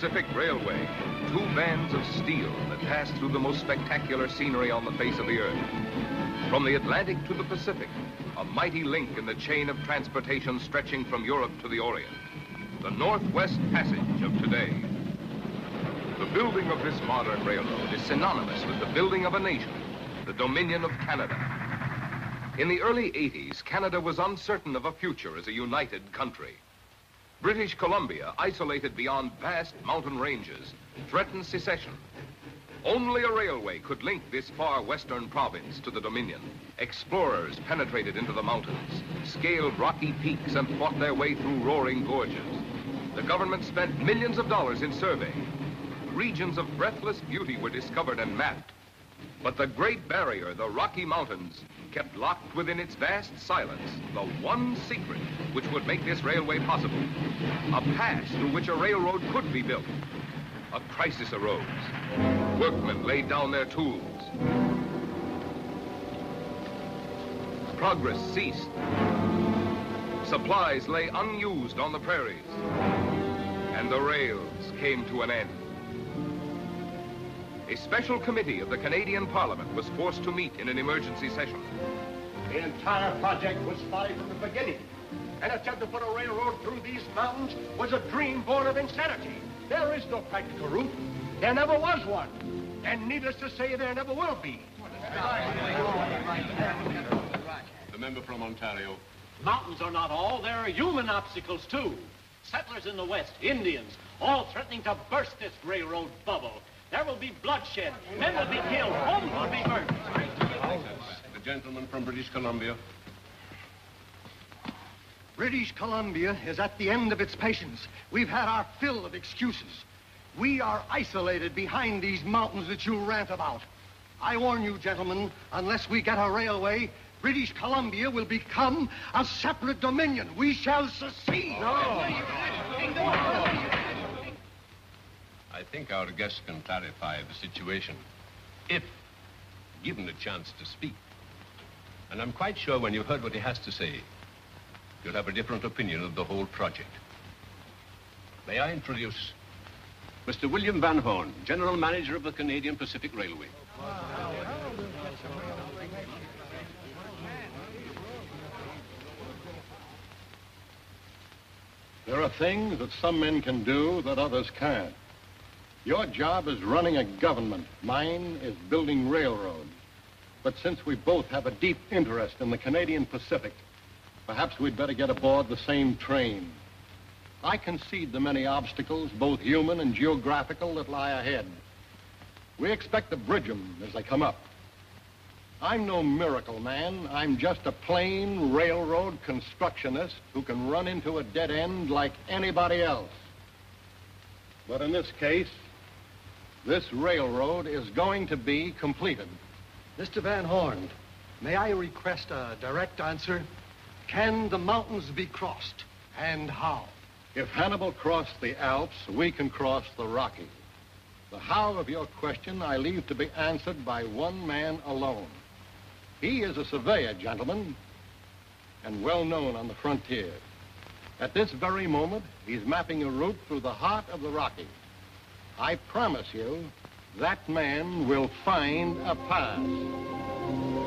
Pacific Railway, two bands of steel that pass through the most spectacular scenery on the face of the earth. From the Atlantic to the Pacific, a mighty link in the chain of transportation stretching from Europe to the Orient. The Northwest Passage of today. The building of this modern railroad is synonymous with the building of a nation, the Dominion of Canada. In the early 80s, Canada was uncertain of a future as a united country. British Columbia, isolated beyond vast mountain ranges, threatened secession. Only a railway could link this far western province to the Dominion. Explorers penetrated into the mountains, scaled rocky peaks, and fought their way through roaring gorges. The government spent millions of dollars in surveying. Regions of breathless beauty were discovered and mapped. But the Great Barrier, the Rocky Mountains, kept locked within its vast silence the one secret which would make this railway possible. A pass through which a railroad could be built. A crisis arose. Workmen laid down their tools. Progress ceased. Supplies lay unused on the prairies. And the rails came to an end. A special committee of the Canadian Parliament was forced to meet in an emergency session. The entire project was folly from the beginning. An attempt to put a railroad through these mountains was a dream born of insanity. There is no practical route. There never was one. And needless to say, there never will be. The member from Ontario. Mountains are not all. There are human obstacles, too. Settlers in the West, Indians, all threatening to burst this railroad bubble. There will be bloodshed. Men will be killed. Homes will be burnt. The gentleman from British Columbia. British Columbia is at the end of its patience. We've had our fill of excuses. We are isolated behind these mountains that you rant about. I warn you, gentlemen, unless we get a railway, British Columbia will become a separate dominion. We shall secede. I think our guest can clarify the situation if given a chance to speak. And I'm quite sure when you've heard what he has to say, you'll have a different opinion of the whole project. May I introduce Mr. William Van Horne, General Manager of the Canadian Pacific Railway. There are things that some men can do that others can't. Your job is running a government. Mine is building railroads. But since we both have a deep interest in the Canadian Pacific, perhaps we'd better get aboard the same train. I concede the many obstacles, both human and geographical, that lie ahead. We expect to bridge them as they come up. I'm no miracle man. I'm just a plain railroad constructionist who can run into a dead end like anybody else. But in this case, this railroad is going to be completed. Mr. Van Horne, may I request a direct answer? Can the mountains be crossed, and how? If Hannibal crossed the Alps, we can cross the Rockies. The how of your question I leave to be answered by one man alone. He is a surveyor, gentlemen, and well known on the frontier. At this very moment, he's mapping a route through the heart of the Rockies. I promise you, that man will find a pass.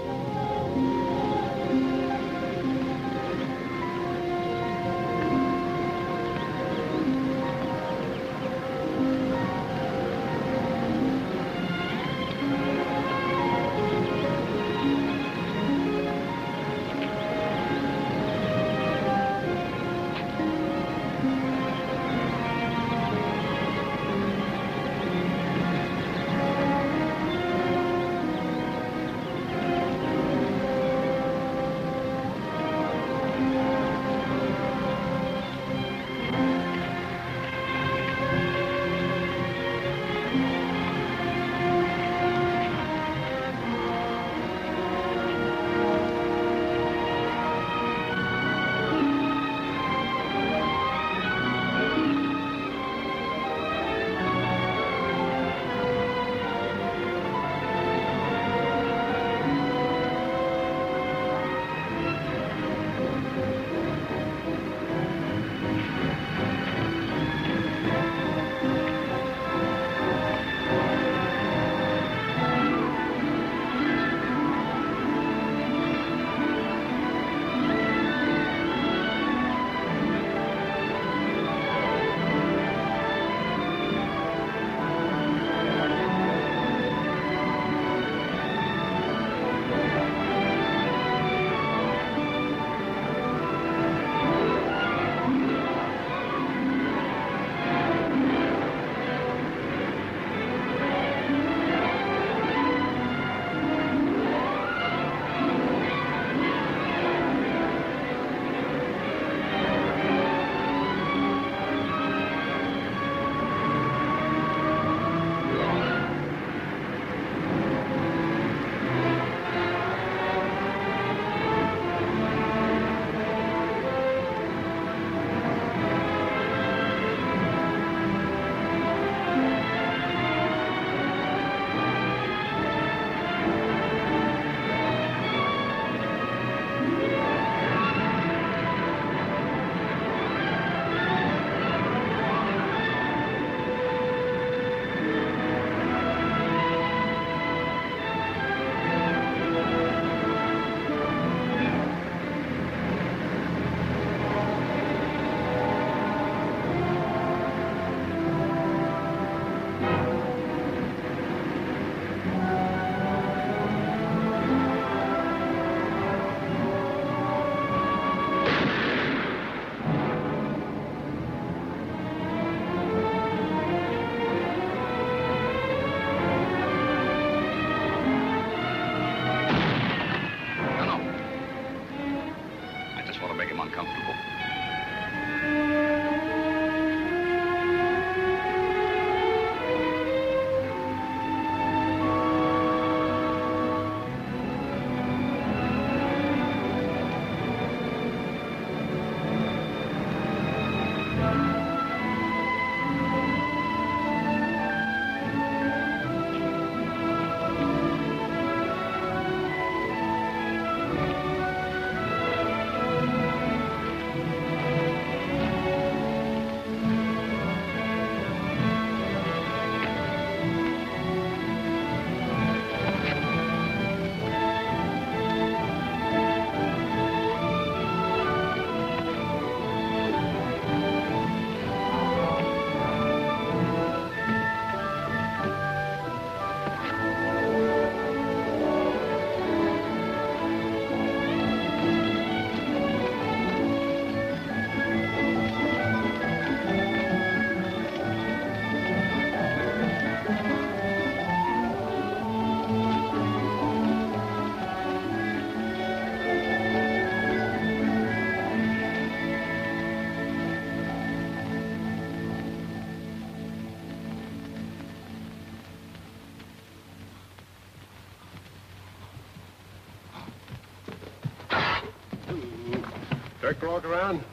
Dirk around?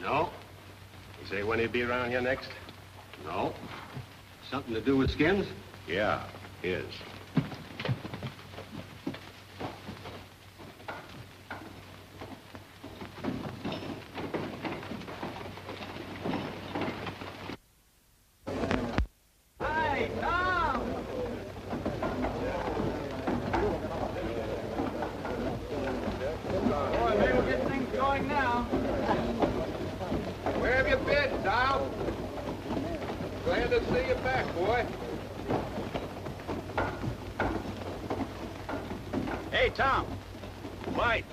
No. You say when he'd be around here next? No. Something to do with skins? Yeah, his. Where have you been, Tom? Glad to see you back, boy. Hey, Tom. Mike,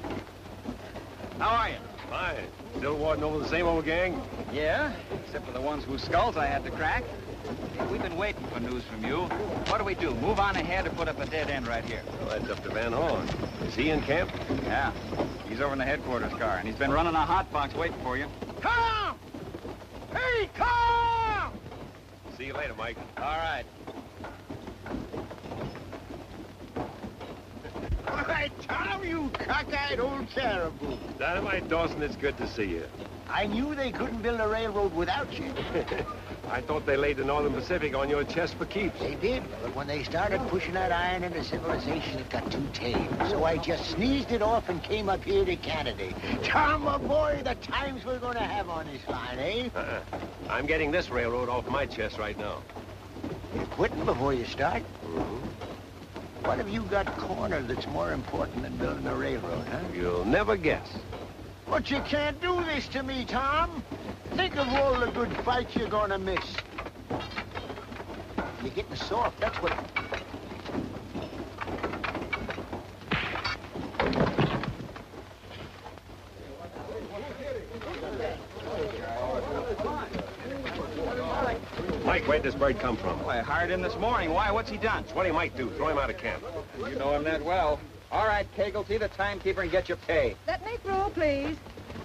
How are you? fine. Still warding over the same old gang? Yeah, except for the ones whose skulls I had to crack. We've been waiting for news from you. What do we do? Move on ahead or put up a dead end right here? Well, that's up to Van Horne. Is he in camp? Yeah. He's over in the headquarters car, and he's been running a hot box waiting for you. Tom! Hey, Tom! See you later, Mike. All right. Why, Tom, you cockeyed old caribou. Dynamite Dawson, it's good to see you. I knew they couldn't build a railroad without you. I thought they laid the Northern Pacific on your chest for keeps. They did, but when they started pushing that iron into civilization, it got too tame. So I just sneezed it off and came up here to Canada. Tom, my boy, the times we're going to have on this line, eh? Uh-uh. I'm getting this railroad off my chest right now. You're quitting before you start? What have you got cornered that's more important than building a railroad, huh? You'll never guess. But you can't do this to me, Tom. Think of all the good fights you're gonna miss. You're getting soft, that's what... Mike, where'd this bird come from? Well, I hired him this morning. Why? What's he done? It's What he might do, throw him out of camp. You know him that well. All right, Kegel, see the timekeeper and get your pay. Let me through, please.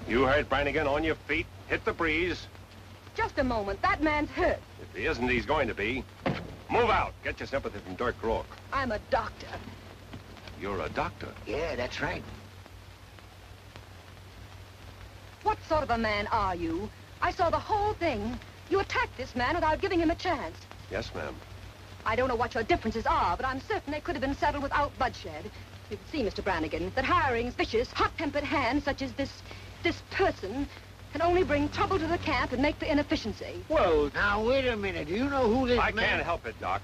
You heard Brannigan on your feet. Hit the breeze. Just a moment. That man's hurt. If he isn't, he's going to be. Move out. Get your sympathy from Dirk Rourke. I'm a doctor. You're a doctor. Yeah, that's right. What sort of a man are you? I saw the whole thing. You attacked this man without giving him a chance. Yes, ma'am. I don't know what your differences are, but I'm certain they could have been settled without bloodshed. You can see, Mr. Brannigan, that hiring vicious, hot-tempered hands such as this, this person can only bring trouble to the camp and make for inefficiency. Well, now wait a minute. Do you know who this I man... I can't help it, Doc.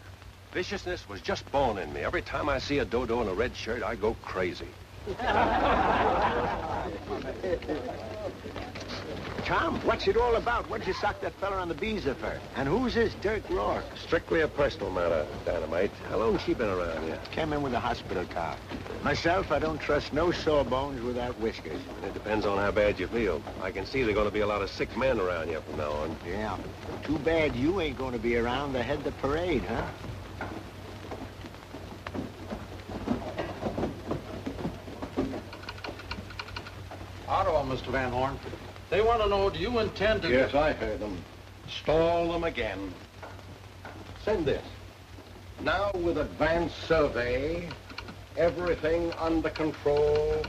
Viciousness was just born in me. Every time I see a dodo in a red shirt, I go crazy. Tom, what's it all about? What'd you sock that fella on the visa for? And who's this Dirk Rourke? Strictly a personal matter, Dynamite. How long's she been around here? Came in with a hospital car. Myself, I don't trust no sawbones without whiskers. It depends on how bad you feel. I can see there are going to be a lot of sick men around here from now on. Yeah. Too bad you ain't going to be around to head the parade, huh? Ottawa, Mr. Van Horne. They want to know, do you intend to... Yes, I heard them. Stall them again. Send this. Now with advanced survey, everything under control.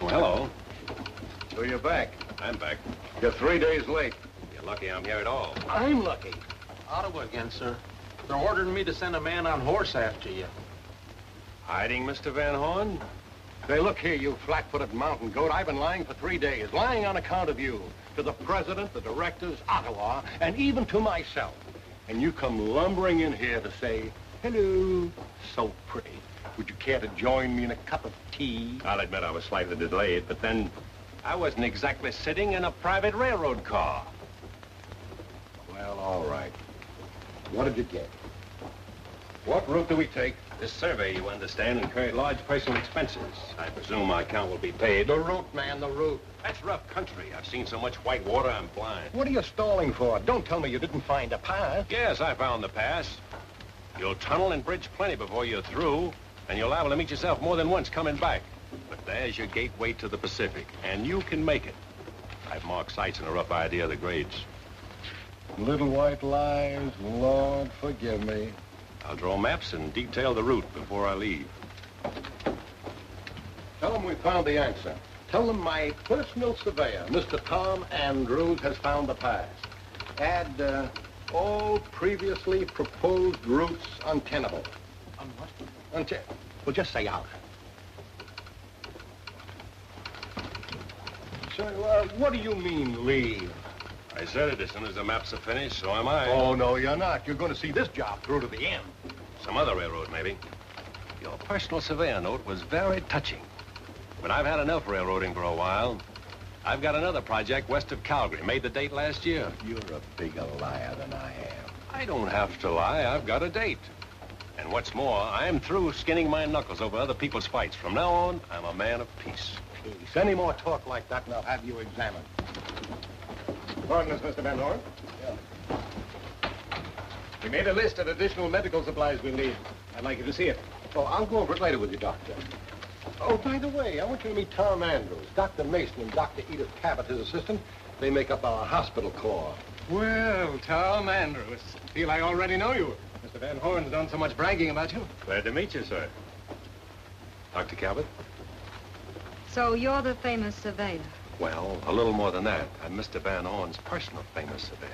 Well, hello. So you're back. I'm back. You're three days late. You're lucky I'm here at all. I'm lucky. Ottawa again, sir. They're ordering me to send a man on horse after you. Hiding, Mr. Van Horne? Say, look here, you flat-footed mountain goat. I've been lying for three days, lying on account of you. To the president, the directors, Ottawa, and even to myself. And you come lumbering in here to say, hello, so pretty. Would you care to join me in a cup of tea? I'll admit I was slightly delayed, but then I wasn't exactly sitting in a private railroad car. Well, all right. What did you get? What route do we take? This survey, you understand, incurred large personal expenses. I presume my account will be paid. The route, man, the route. That's rough country. I've seen so much white water, I'm blind. What are you stalling for? Don't tell me you didn't find a pass. Yes, I found the pass. You'll tunnel and bridge plenty before you're through, and you're liable to meet yourself more than once coming back. But there's your gateway to the Pacific, and you can make it. I've marked sites and a rough idea of the grades. Little white lies, Lord, forgive me. I'll draw maps and detail the route before I leave. Tell them we found the answer. Tell them my personal surveyor, Mr. Tom Andrews, has found the pass. Add uh, all previously proposed routes untenable. On what? Unte- well, just say out. So, uh, what do you mean, leave? I said it as soon as the maps are finished, so am I. Oh, no, you're not. You're going to see this job through to the end. Some other railroad, maybe. Your personal surveyor note was very touching. But I've had enough railroading for a while. I've got another project west of Calgary, made the date last year. You're a bigger liar than I am. I don't have to lie. I've got a date. And what's more, I'm through skinning my knuckles over other people's fights. From now on, I'm a man of peace. Peace. Any more talk like that, and I'll have you examined. Pardon us, Mr. Van Horne. Yeah. We made a list of additional medical supplies we'll need. I'd like you to see it. Oh, I'll go over it later with you, Doctor. Oh, by the way, I want you to meet Tom Andrews, Dr. Mason, and Dr. Edith Cabot, his assistant. They make up our hospital corps. Well, Tom Andrews. Feel I already know you. Mr. Van Horne's done so much bragging about you. Glad to meet you, sir. Dr. Cabot? So you're the famous surveyor. Well, a little more than that. I'm Mr. Van Horne's personal famous surveyor.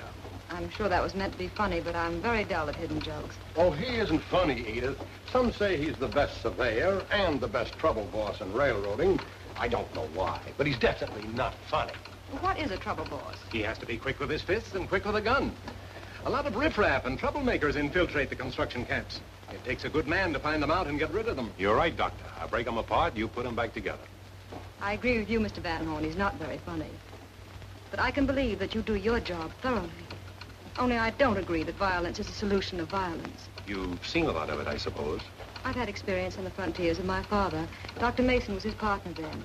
I'm sure that was meant to be funny, but I'm very dull at hidden jokes. Oh, he isn't funny, Edith. Some say he's the best surveyor and the best trouble boss in railroading. I don't know why, but he's definitely not funny. What is a trouble boss? He has to be quick with his fists and quick with a gun. A lot of riffraff and troublemakers infiltrate the construction camps. It takes a good man to find them out and get rid of them. You're right, Doctor. I break them apart, you put them back together. I agree with you, Mr. Van Horne. He's not very funny. But I can believe that you do your job thoroughly. Only I don't agree that violence is a solution of violence. You've seen a lot of it, I suppose. I've had experience on the frontiers with my father. Dr. Mason was his partner then.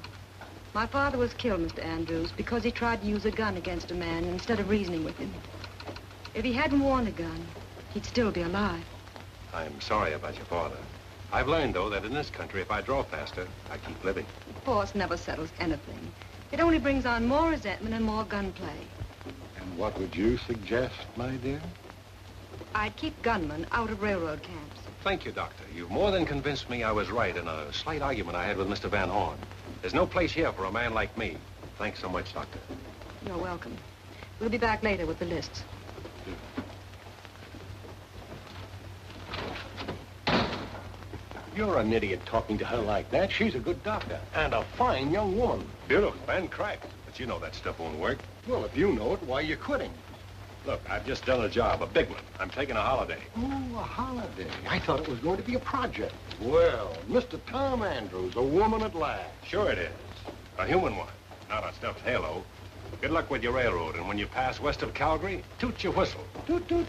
My father was killed, Mr. Andrews, because he tried to use a gun against a man instead of reasoning with him. If he hadn't worn a gun, he'd still be alive. I'm sorry about your father. I've learned, though, that in this country, if I draw faster, I keep living. Force never settles anything. It only brings on more resentment and more gunplay. And what would you suggest, my dear? I'd keep gunmen out of railroad camps. Thank you, Doctor. You've more than convinced me I was right in a slight argument I had with Mr. Van Horne. There's no place here for a man like me. Thanks so much, Doctor. You're welcome. We'll be back later with the lists. You're an idiot talking to her like that. She's a good doctor and a fine young woman. Beautiful and cracked. But you know that stuff won't work. Well, if you know it, why are you quitting? Look, I've just done a job, a big one. I'm taking a holiday. Oh, a holiday. I thought it was going to be a project. Well, Mr. Tom Andrews, a woman at last. Sure it is. A human one, not a stuffed halo. Good luck with your railroad, and when you pass west of Calgary, toot your whistle. Toot, toot.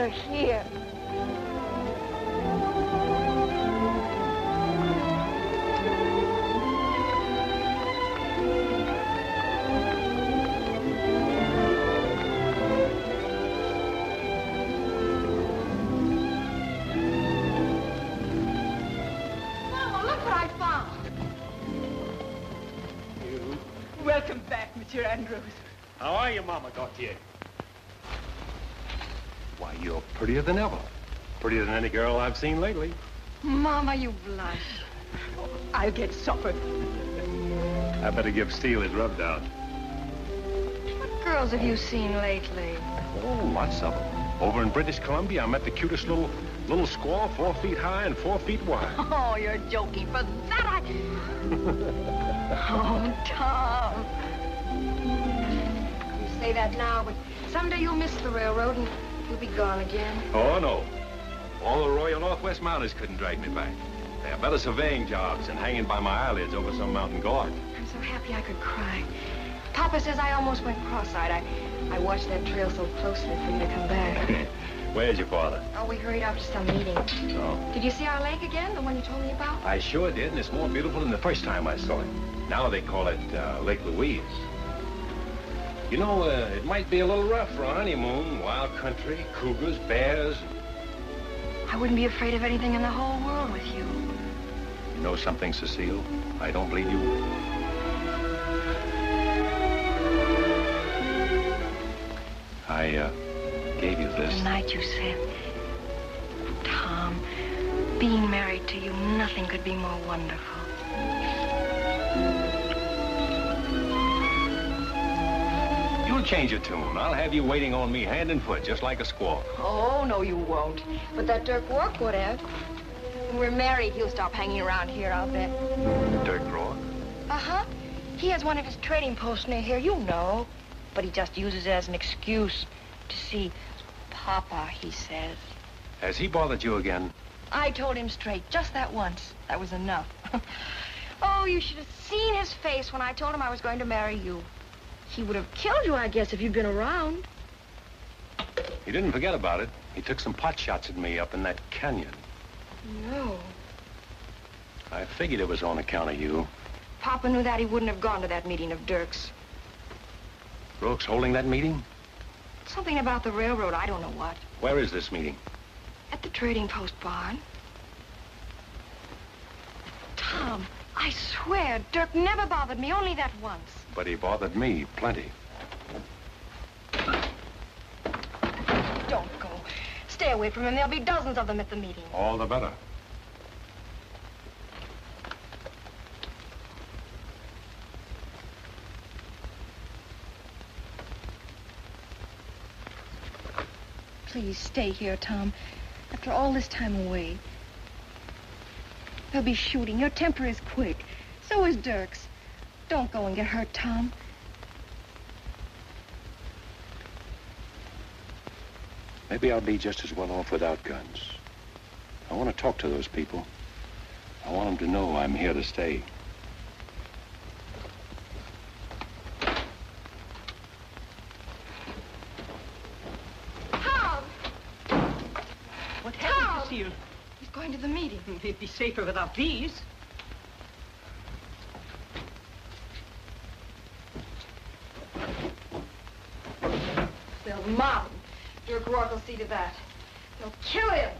You're here. I've seen lately. Mama, you blush. I'll get supper. I better give Steele his rub down. What girls have you seen lately? Oh, lots of them. Over in British Columbia, I met the cutest little little squaw, four feet high and four feet wide. Oh, you're joking. For that I... oh, Tom. You say that now, but someday you'll miss the railroad and you'll be gone again. Oh, no. All the Royal Northwest Mounted couldn't drag me back. They have better surveying jobs than hanging by my eyelids over some mountain gorge. I'm so happy I could cry. Papa says I almost went cross-eyed. I, I watched that trail so closely for you to come back. Where's your father? Oh, we hurried off to some meeting. Oh. Did you see our lake again, the one you told me about? I sure did, and it's more beautiful than the first time I saw it. Now they call it uh, Lake Louise. You know, uh, it might be a little rough for a honeymoon. Wild country, cougars, bears. I wouldn't be afraid of anything in the whole world with you. You know something, Cecile? I don't believe you. I, uh, gave you this. The night you said, Tom, being married to you, nothing could be more wonderful. You'll change your tune. I'll have you waiting on me hand and foot, just like a squaw. Oh, no, you won't. But that Dirk Rourke would have. When we're married, he'll stop hanging around here, I'll bet. Dirk Rourke? Uh-huh. He has one of his trading posts near here, you know. But he just uses it as an excuse to see Papa, he says. Has he bothered you again? I told him straight, just that once. That was enough. oh, you should have seen his face when I told him I was going to marry you. He would have killed you, I guess, if you'd been around. He didn't forget about it. He took some pot shots at me up in that canyon. No. I figured it was on account of you. Papa knew that he wouldn't have gone to that meeting of Dirk's. Rourke's holding that meeting? Something about the railroad, I don't know what. Where is this meeting? At the trading post barn. Tom, I swear, Dirk never bothered me, only that once. But he bothered me plenty. Don't go. Stay away from him. There'll be dozens of them at the meeting. All the better. Please stay here, Tom. After all this time away. They'll be shooting. Your temper is quick. So is Dirk's. Don't go and get hurt, Tom. Maybe I'll be just as well off without guns. I want to talk to those people. I want them to know I'm here to stay. Tom! What Tom! happened, Cecile? He's going to the meeting. It'd be safer without these. They'll mob him. Dirk Rourke will see to that. They'll kill him.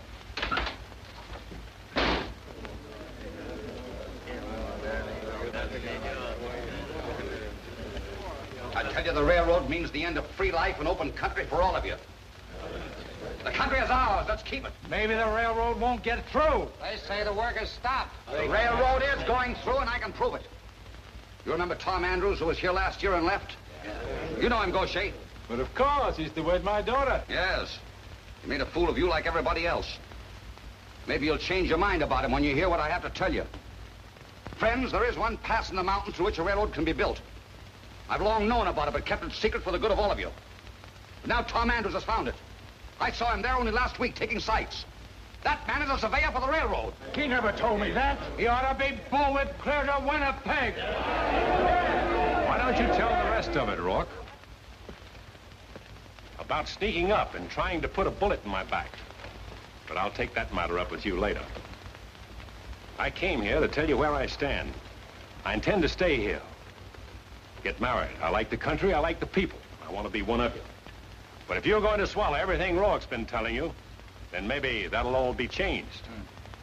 I tell you, the railroad means the end of free life and open country for all of you. The country is ours. Let's keep it. Maybe the railroad won't get through. They say the work has stopped. The railroad is going through, and I can prove it. You remember Tom Andrews, who was here last year and left? You know him, Gaucher. But of course, he's to wed my daughter. Yes. He made a fool of you like everybody else. Maybe you'll change your mind about him when you hear what I have to tell you. Friends, there is one pass in the mountains through which a railroad can be built. I've long known about it, but kept it secret for the good of all of you. But now Tom Andrews has found it. I saw him there only last week taking sights. That man is a surveyor for the railroad. He never told me that. He ought to be bullet clear to Winnipeg. Why don't you tell the rest of it, Rourke? About sneaking up and trying to put a bullet in my back. But I'll take that matter up with you later. I came here to tell you where I stand. I intend to stay here. Get married. I like the country. I like the people. I want to be one of you. But if you're going to swallow everything Rourke's been telling you, then maybe that'll all be changed.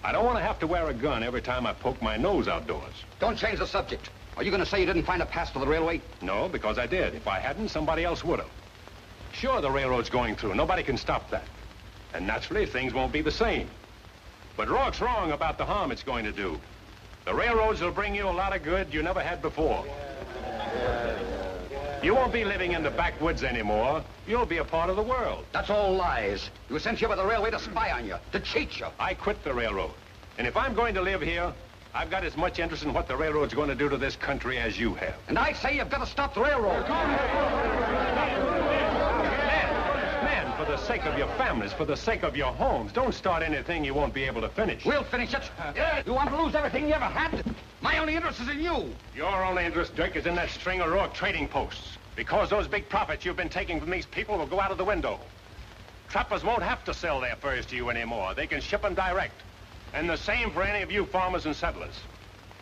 I don't want to have to wear a gun every time I poke my nose outdoors. Don't change the subject. Are you going to say you didn't find a pass for the railway? No, because I did. If I hadn't, somebody else would have. Sure, the railroad's going through. Nobody can stop that. And naturally, things won't be the same. But Rourke's wrong about the harm it's going to do. The railroads will bring you a lot of good you never had before. You won't be living in the backwoods anymore. You'll be a part of the world. That's all lies. You were sent here by the railway to spy on you, to cheat you. I quit the railroad. And if I'm going to live here, I've got as much interest in what the railroad's going to do to this country as you have. And I say you've got to stop the railroad. Men, men, for the sake of your families, for the sake of your homes, don't start anything you won't be able to finish. We'll finish it. You want to lose everything you ever had? My only interest is in you. Your only interest, Dick, is in that string of raw trading posts. Because those big profits you've been taking from these people will go out of the window. Trappers won't have to sell their furs to you anymore. They can ship them direct. And the same for any of you farmers and settlers.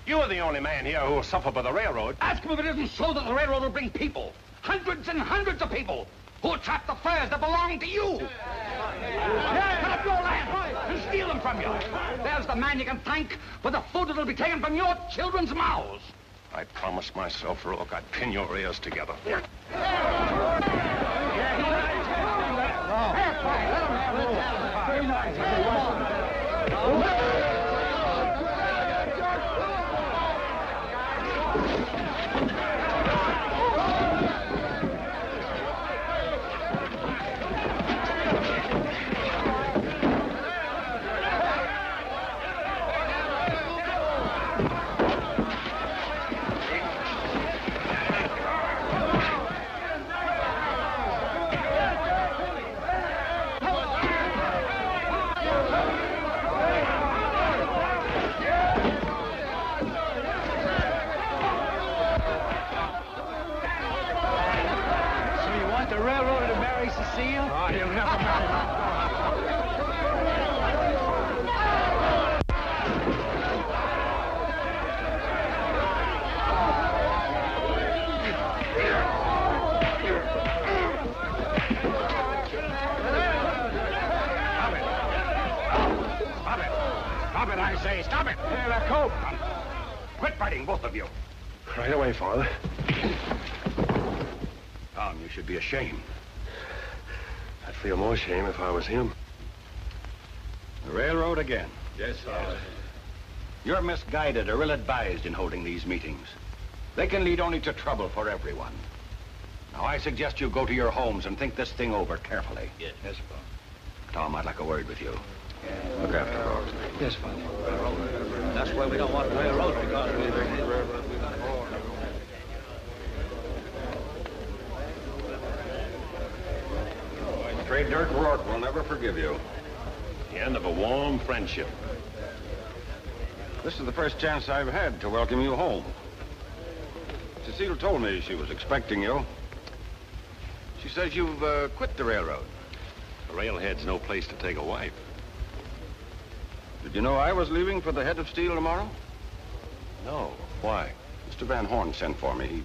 You're the only man here who will suffer by the railroad. Ask him if it isn't so that the railroad will bring people. Hundreds and hundreds of people who will trap the furs that belong to you. Yeah, cut up your land and steal them from you. There's the man you can thank for the food that'll be taken from your children's mouths. I promised myself, Rourke, I'd pin your ears together. So you want the railroad to marry Cecile? Oh, you'll never marry Stop it! Stop it, I say! Stop it! Hey, let go! Quit fighting, both of you. Right away, Father. Tom, you should be ashamed. I'd feel more shame if I was him. The railroad again. Yes, Father. You're misguided or ill-advised in holding these meetings. They can lead only to trouble for everyone. Now, I suggest you go to your homes and think this thing over carefully. Yes. Yes, Father. Tom, I'd like a word with you. Look after Rourke. Yes, Father. That's why we don't want railroads because we... Trade Dirk Rourke will never forgive you. The end of a warm friendship. This is the first chance I've had to welcome you home. Cecile told me she was expecting you. She says you've uh, quit the railroad. The railhead's no place to take a wife. Did you know I was leaving for the head of steel tomorrow? No. Why? Mr. Van Horne sent for me. He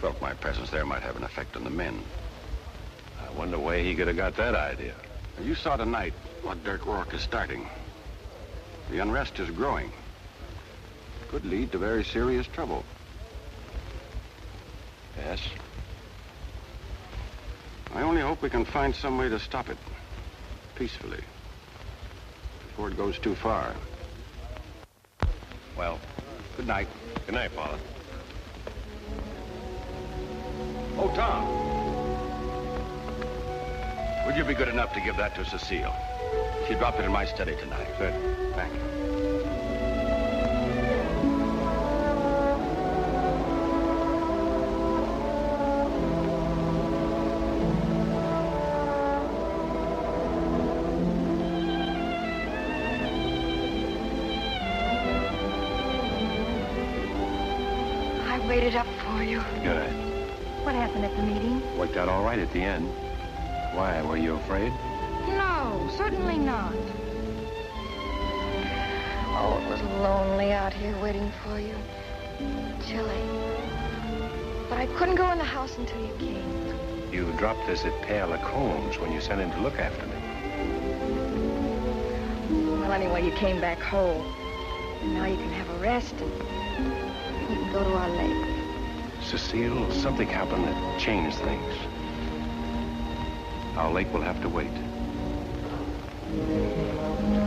felt my presence there might have an effect on the men. I wonder where he could have got that idea. You saw tonight what Dirk Rourke is starting. The unrest is growing. Could lead to very serious trouble. Yes? I only hope we can find some way to stop it. Peacefully. Before it goes too far. Well, good night. Good night, Father. Oh, Tom. Would you be good enough to give that to Cecile? She dropped it in my study tonight. Good. Thank you. I waited up for you. Good. What happened at the meeting? Worked out all right at the end. Why, were you afraid? No, certainly not. Oh, it was lonely out here waiting for you. Chilly. But I couldn't go in the house until you came. You dropped this at Père Lacombe's when you sent him to look after me. Well, anyway, you came back whole. And now you can have a rest and We can go to our lake. Cecile, something happened that changed things. Our lake will have to wait.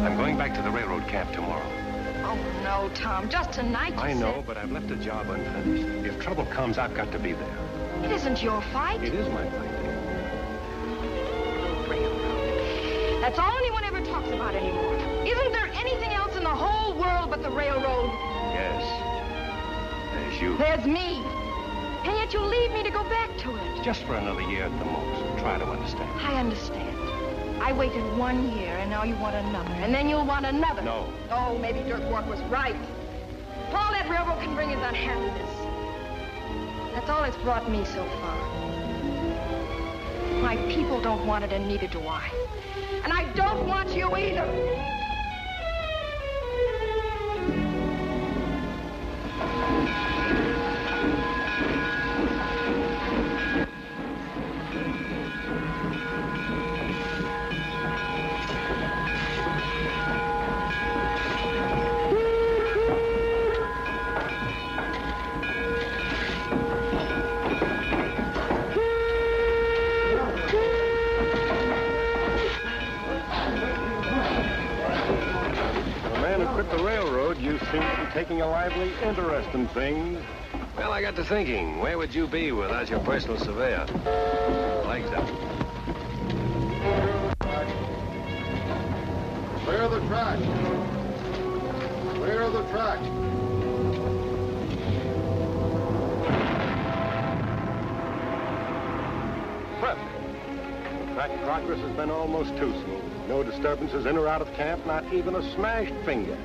I'm going back to the railroad camp tomorrow. Oh, no, Tom. Just tonight, I said. know, but I've left a job unfinished. If trouble comes, I've got to be there. It isn't your fight. It is my fight. That's all anyone ever talks about anymore. Isn't there anything else in the whole world but the railroad? Yes. There's you. There's me. And yet you leave me to go back to it. Just for another year at the most. Try to understand. I understand. I waited one year, and now you want another. And then you'll want another. No. Oh, maybe Dirk Rourke was right. All that railroad can bring is unhappiness. That's all it's brought me so far. My people don't want it, and neither do I. And I don't want you either. Seem taking a lively interest in things. Well, I got to thinking, where would you be without your personal surveyor? Legs up. Clear the track. Clear the track. Perfect. In fact, progress has been almost too smooth. No disturbances in or out of camp, not even a smashed finger.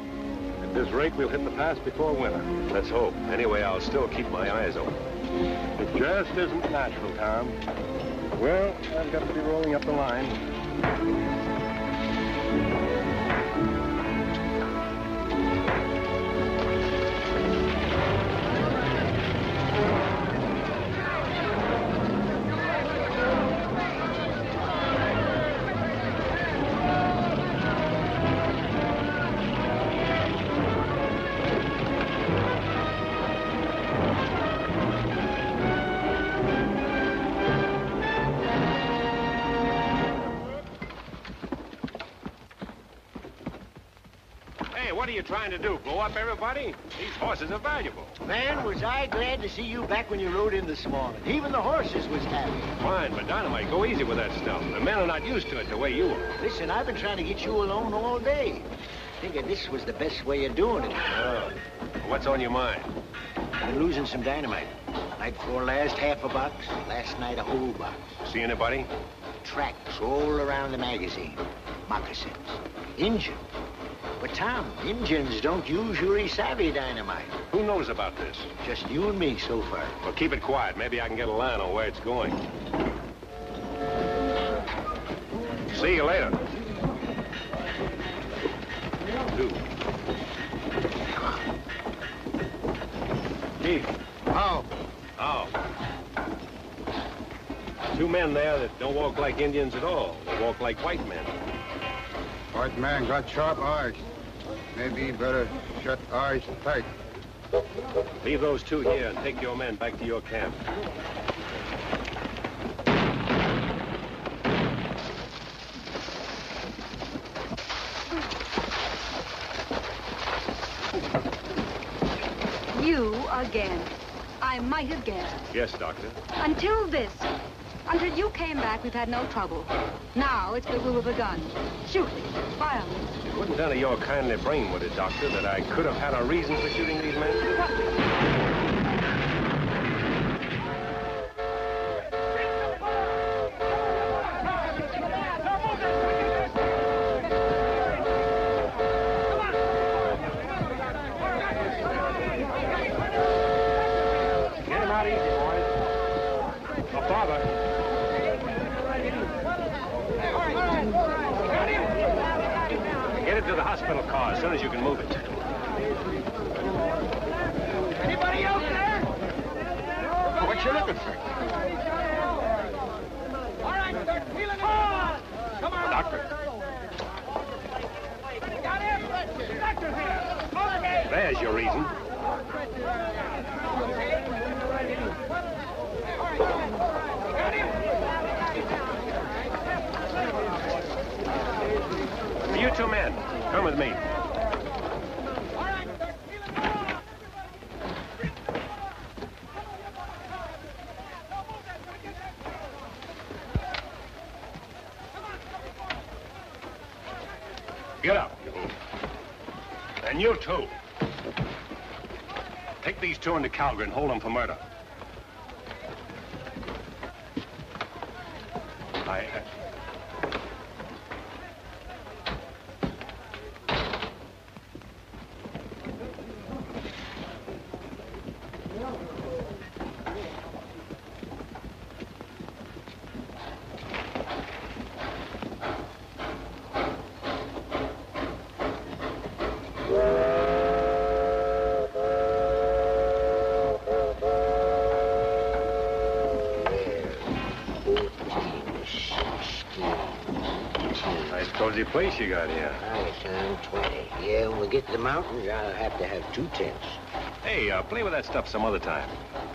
At this rate, we'll hit the pass before winter. Let's hope. Anyway, I'll still keep my eyes open. It just isn't natural, Tom. Well, I've got to be rolling up the line. You trying to do? Blow up everybody? These horses are valuable. Man, was I glad to see you back when you rode in this morning. Even the horses was happy. Fine, but Dynamite, go easy with that stuff. The men are not used to it the way you are. Listen, I've been trying to get you alone all day. Figured this was the best way of doing it. Oh. What's on your mind? I've been losing some dynamite. Night before last, half a box. Last night, a whole box. See anybody? Tracks all around the magazine. Moccasins. Injun. But, Tom, Injuns don't usually savvy dynamite. Who knows about this? Just you and me so far. Well, keep it quiet. Maybe I can get a line on where it's going. See you later. Do. Chief. How? Oh. Two men there that don't walk like Indians at all. They walk like white men. White man got sharp eyes. Maybe better shut eyes tight. Leave those two here and take your men back to your camp. You again. I might have guessed. Yes, Doctor. Until this. Until you came back, we've had no trouble. Now it's the rule of the gun. Shooting, violence. It wouldn't of your kindly brain, would it, Doctor, that I could have had a reason for shooting these men? Get him out easy, boys. Oh, Father. Get it to the hospital car as soon as you can move it. Anybody out there? What you looking for? All right, sir. Wheel it on. Come on. Doctor. Got him. Doctor here. Okay. There's your reason. You two men, come with me. Get up. And you too. Take these two into Calgary and hold them for murder. I... uh, Nice cozy place you got here. Nice, huh? 20. Yeah, when we get to the mountains, I'll have to have two tents. Hey, uh, play with that stuff some other time.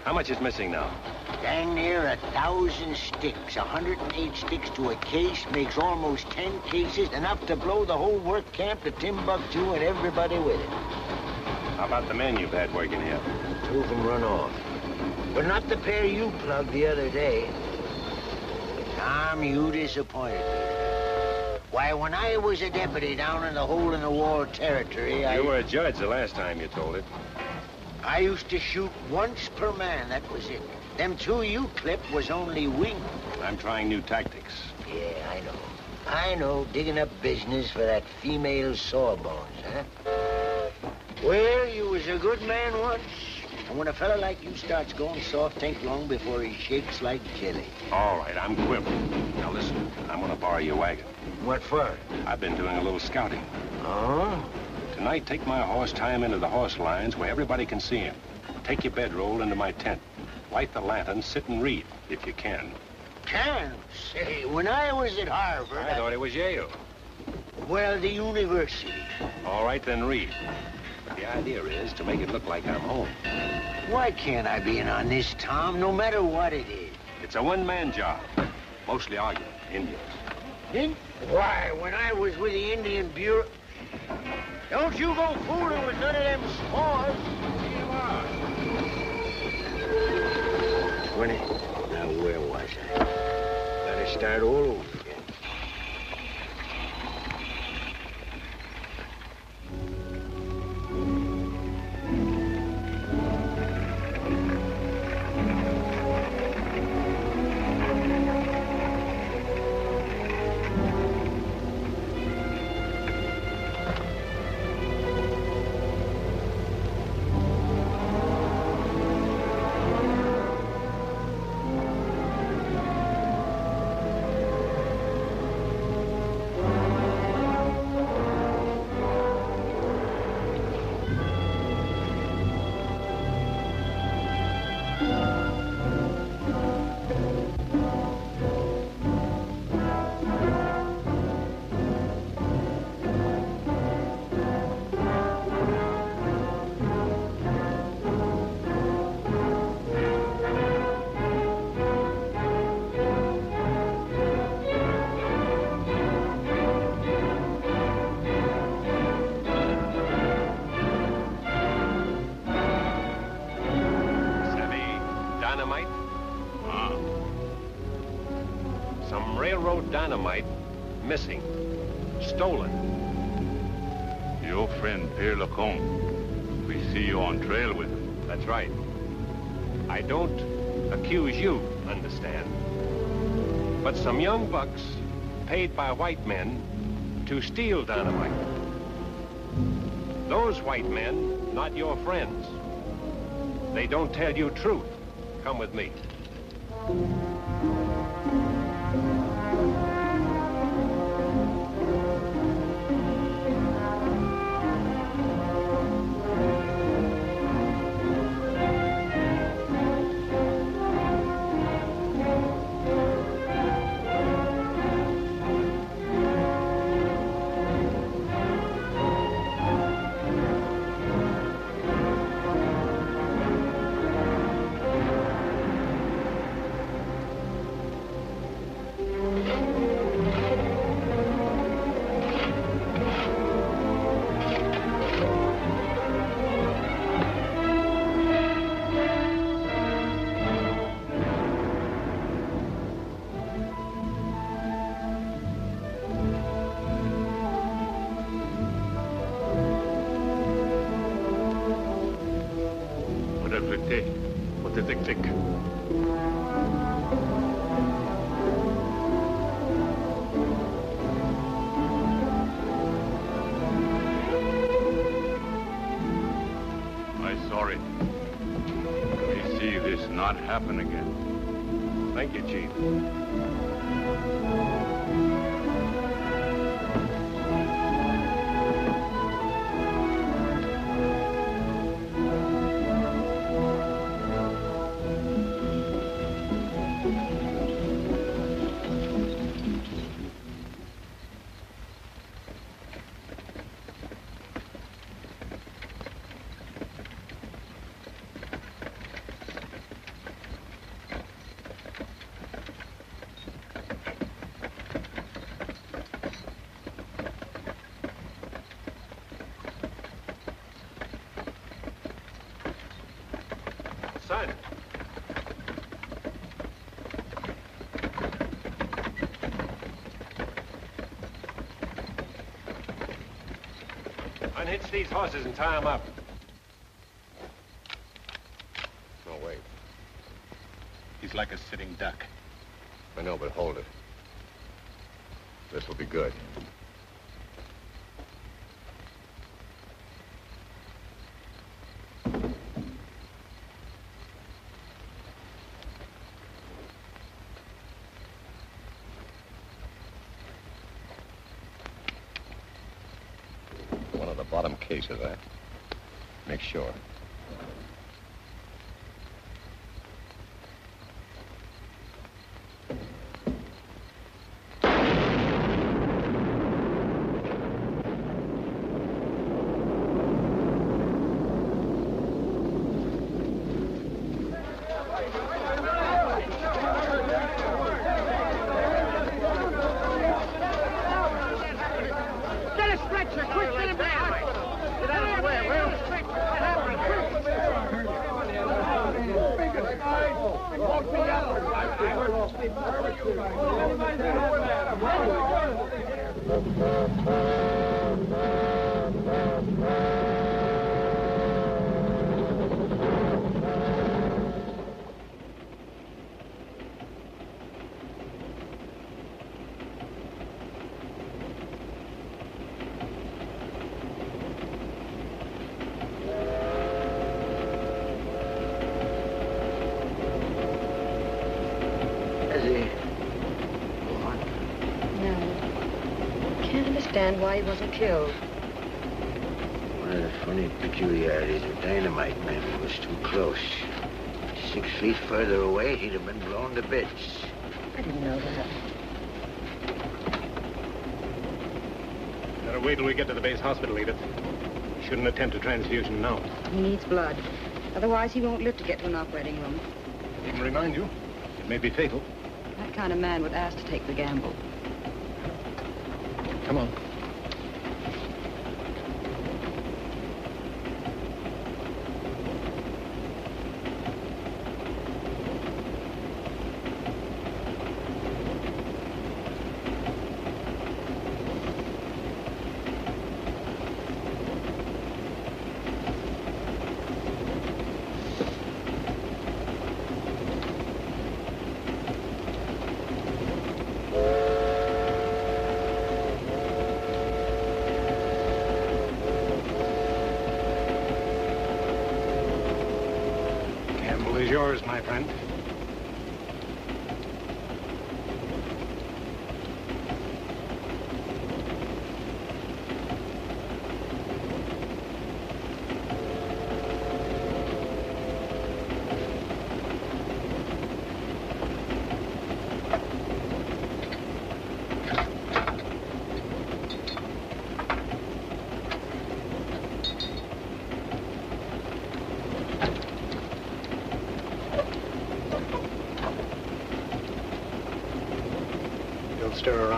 How much is missing now? Dang near a thousand sticks. A 108 sticks to a case makes almost 10 cases, enough to blow the whole work camp to Timbuktu and everybody with it. How about the men you've had working here? Two of them run off. But not the pair you plugged the other day. Tom, you disappointed me. Why, when I was a deputy down in the hole-in-the-wall territory, I... You were a judge the last time you told it. I used to shoot once per man, that was it. Them two you clipped was only wing. I'm trying new tactics. Yeah, I know. I know, digging up business for that female sawbones, huh? Well, you was a good man once. And when a fella like you starts going soft, think long before he shakes like jelly. All right, I'm quivering. Now listen, I'm gonna borrow your wagon. What for? I've been doing a little scouting. Oh? Tonight, take my horse, tie him into the horse lines where everybody can see him. Take your bedroll into my tent. Light the lantern, sit and read, if you can. Can? Say, when I was at Harvard... I thought it was Yale. Well, the university. All right, then read. The idea is to make it look like I'm home. Why can't I be in on this, Tom, no matter what it is? It's a one-man job. Mostly arguing, Indians. In? Why, when I was with the Indian Bureau... Don't you go fooling with none of them spores. Twenty. Now, where was I? Gotta start all over some young bucks paid by white men to steal dynamite. Those white men, not your friends. They don't tell you truth. Come with me. These horses and tie them up. No, wait. He's like a sitting duck. I know, but hold it. This will be good. One of the bottom cases, eh? Make sure. Get a stretcher, quick, get him to the hospital. Get out of the way, will you? What happened? Has he? No. Can't understand why he wasn't killed. One of the funny peculiarities of dynamite men was too close. Six feet further away, he'd have been blown to bits. I didn't know that. Better wait till we get to the base hospital, Edith. Shouldn't attempt a transfusion now. He needs blood. Otherwise, he won't live to get to an operating room. Even remind you, it may be fatal. That kind of man would ask to take the gamble. Come on. Gamble is yours, my friend.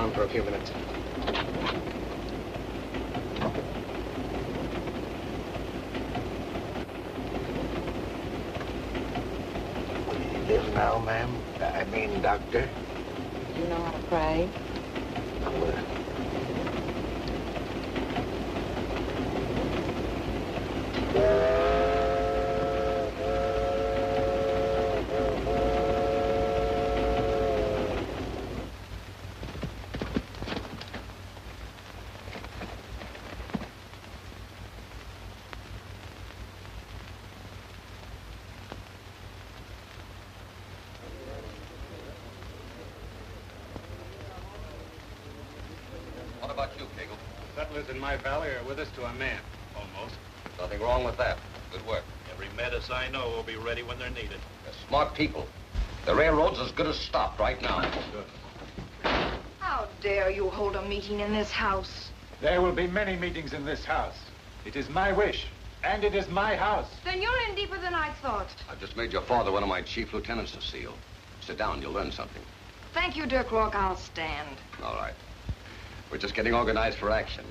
You'll stir around for a few minutes. Live now, ma'am? I mean, doctor? You know how to pray? Settlers in my valley are with us to a man, almost. Nothing wrong with that. Good work. Every menace I know will be ready when they're needed. They're smart people. The railroad's as good as stopped right now. Good. How dare you hold a meeting in this house? There will be many meetings in this house. It is my wish, and it is my house. Then you're in deeper than I thought. I've just made your father one of my chief lieutenants of SEAL. Sit down, you'll learn something. Thank you, Dirk Rourke. I'll stand. All right. We're just getting organized for action.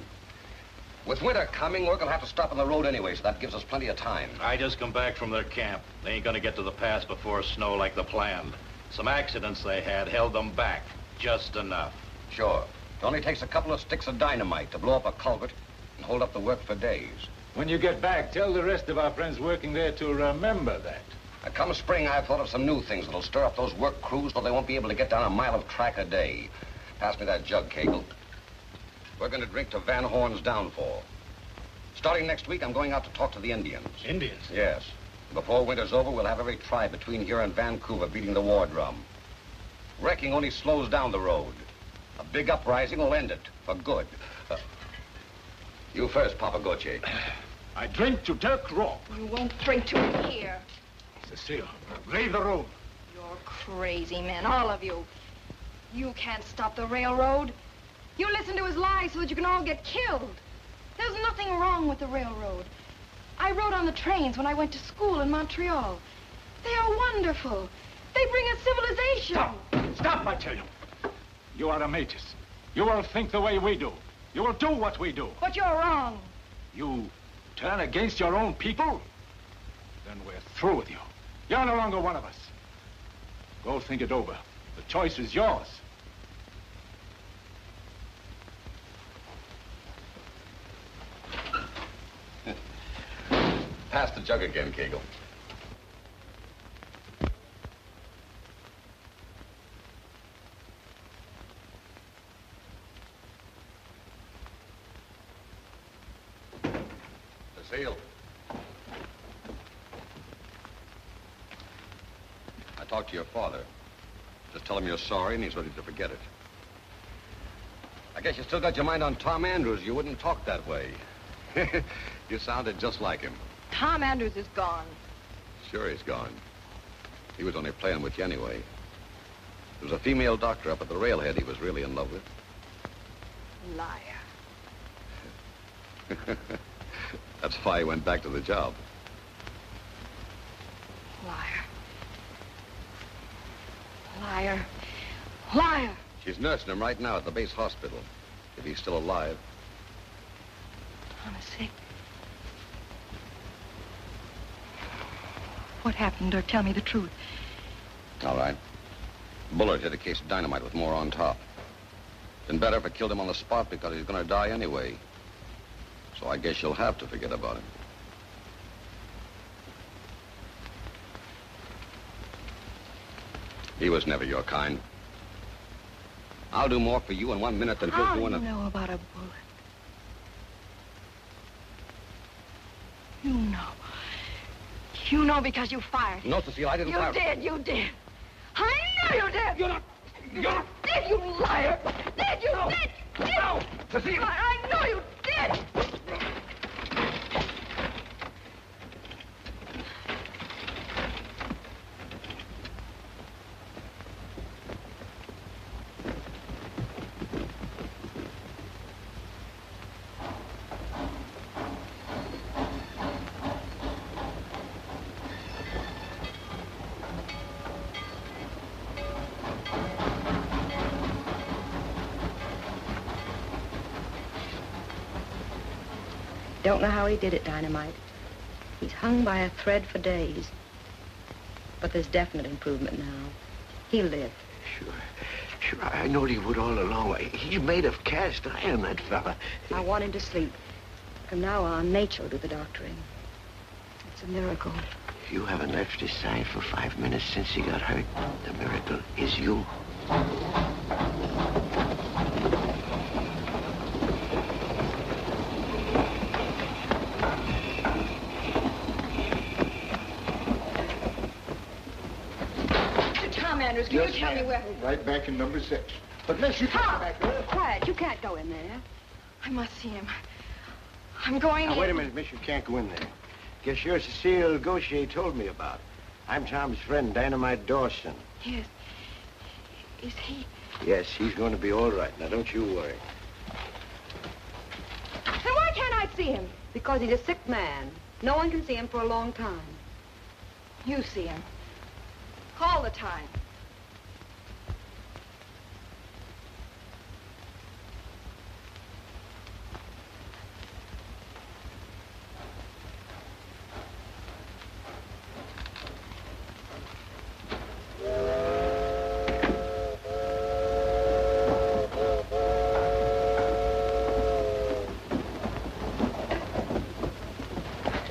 With winter coming, we're gonna have to stop on the road anyway, so that gives us plenty of time. I just come back from their camp. They ain't gonna get to the pass before snow like the planned. Some accidents they had held them back. Just enough. Sure. It only takes a couple of sticks of dynamite to blow up a culvert and hold up the work for days. When you get back, tell the rest of our friends working there to remember that. Uh, come spring, I've thought of some new things that'll stir up those work crews so they won't be able to get down a mile of track a day. Pass me that jug, Cagle. We're going to drink to Van Horne's downfall. Starting next week, I'm going out to talk to the Indians. Indians? Yes. Before winter's over, we'll have every tribe between here and Vancouver beating the war drum. Wrecking only slows down the road. A big uprising will end it, for good. Uh, you first, Papa Goche. I drink to Dirk Rourke. You won't drink to it here. Cecile, leave the room. You're crazy men, all of you. You can't stop the railroad. You listen to his lies so that you can all get killed. There's nothing wrong with the railroad. I rode on the trains when I went to school in Montreal. They are wonderful. They bring us civilization. Stop! Stop, I tell you. You are a Métis. You will think the way we do. You will do what we do. But you're wrong. You turn against your own people? Then we're through with you. You're no longer one of us. Go think it over. The choice is yours. Pass the jug again, Cagle. Cecile. I talked to your father. Just tell him you're sorry and he's ready to forget it. I guess you still got your mind on Tom Andrews. You wouldn't talk that way. you sounded just like him. Tom Andrews is gone. Sure he's gone. He was only playing with you anyway. There was a female doctor up at the railhead he was really in love with. Liar. That's why he went back to the job. Liar. Liar. Liar. She's nursing him right now at the base hospital. If he's still alive. Tom is What happened, or Tell me the truth. All right. Bullard hit a case of dynamite with more on top. Been better if I killed him on the spot because he's gonna die anyway. So I guess you'll have to forget about him. He was never your kind. I'll do more for you in one minute than he'll How do do in you a... know about a bullet? You know. You know because you fired. No, Cecile, I didn't You fire. did, you did. I know you did. You're not. You're not. Did you liar? Did you? Did. Did. No, Cecile. I, I know you did. Don't know how he did it, Dynamite. He's hung by a thread for days. But there's definite improvement now. He'll live. Sure. Sure, I knowed he would all along. He's made of cast iron, that fella. I want him to sleep. From now on, nature will do the doctoring. It's a miracle. You haven't left his side for five minutes since he got hurt. The miracle is you. Tom Andrews, can you where... Right back in number six. But miss, you can't back there. Quiet. You can't go in there. I must see him. I'm going Now, in. wait a minute, miss. You can't go in there. Guess you're Cecile Gaucher told me about. I'm Tom's friend, Dynamite Dawson. Yes. Is he? Yes, he's going to be all right. Now, don't you worry. Then why can't I see him? Because he's a sick man. No one can see him for a long time. You see him. All the time.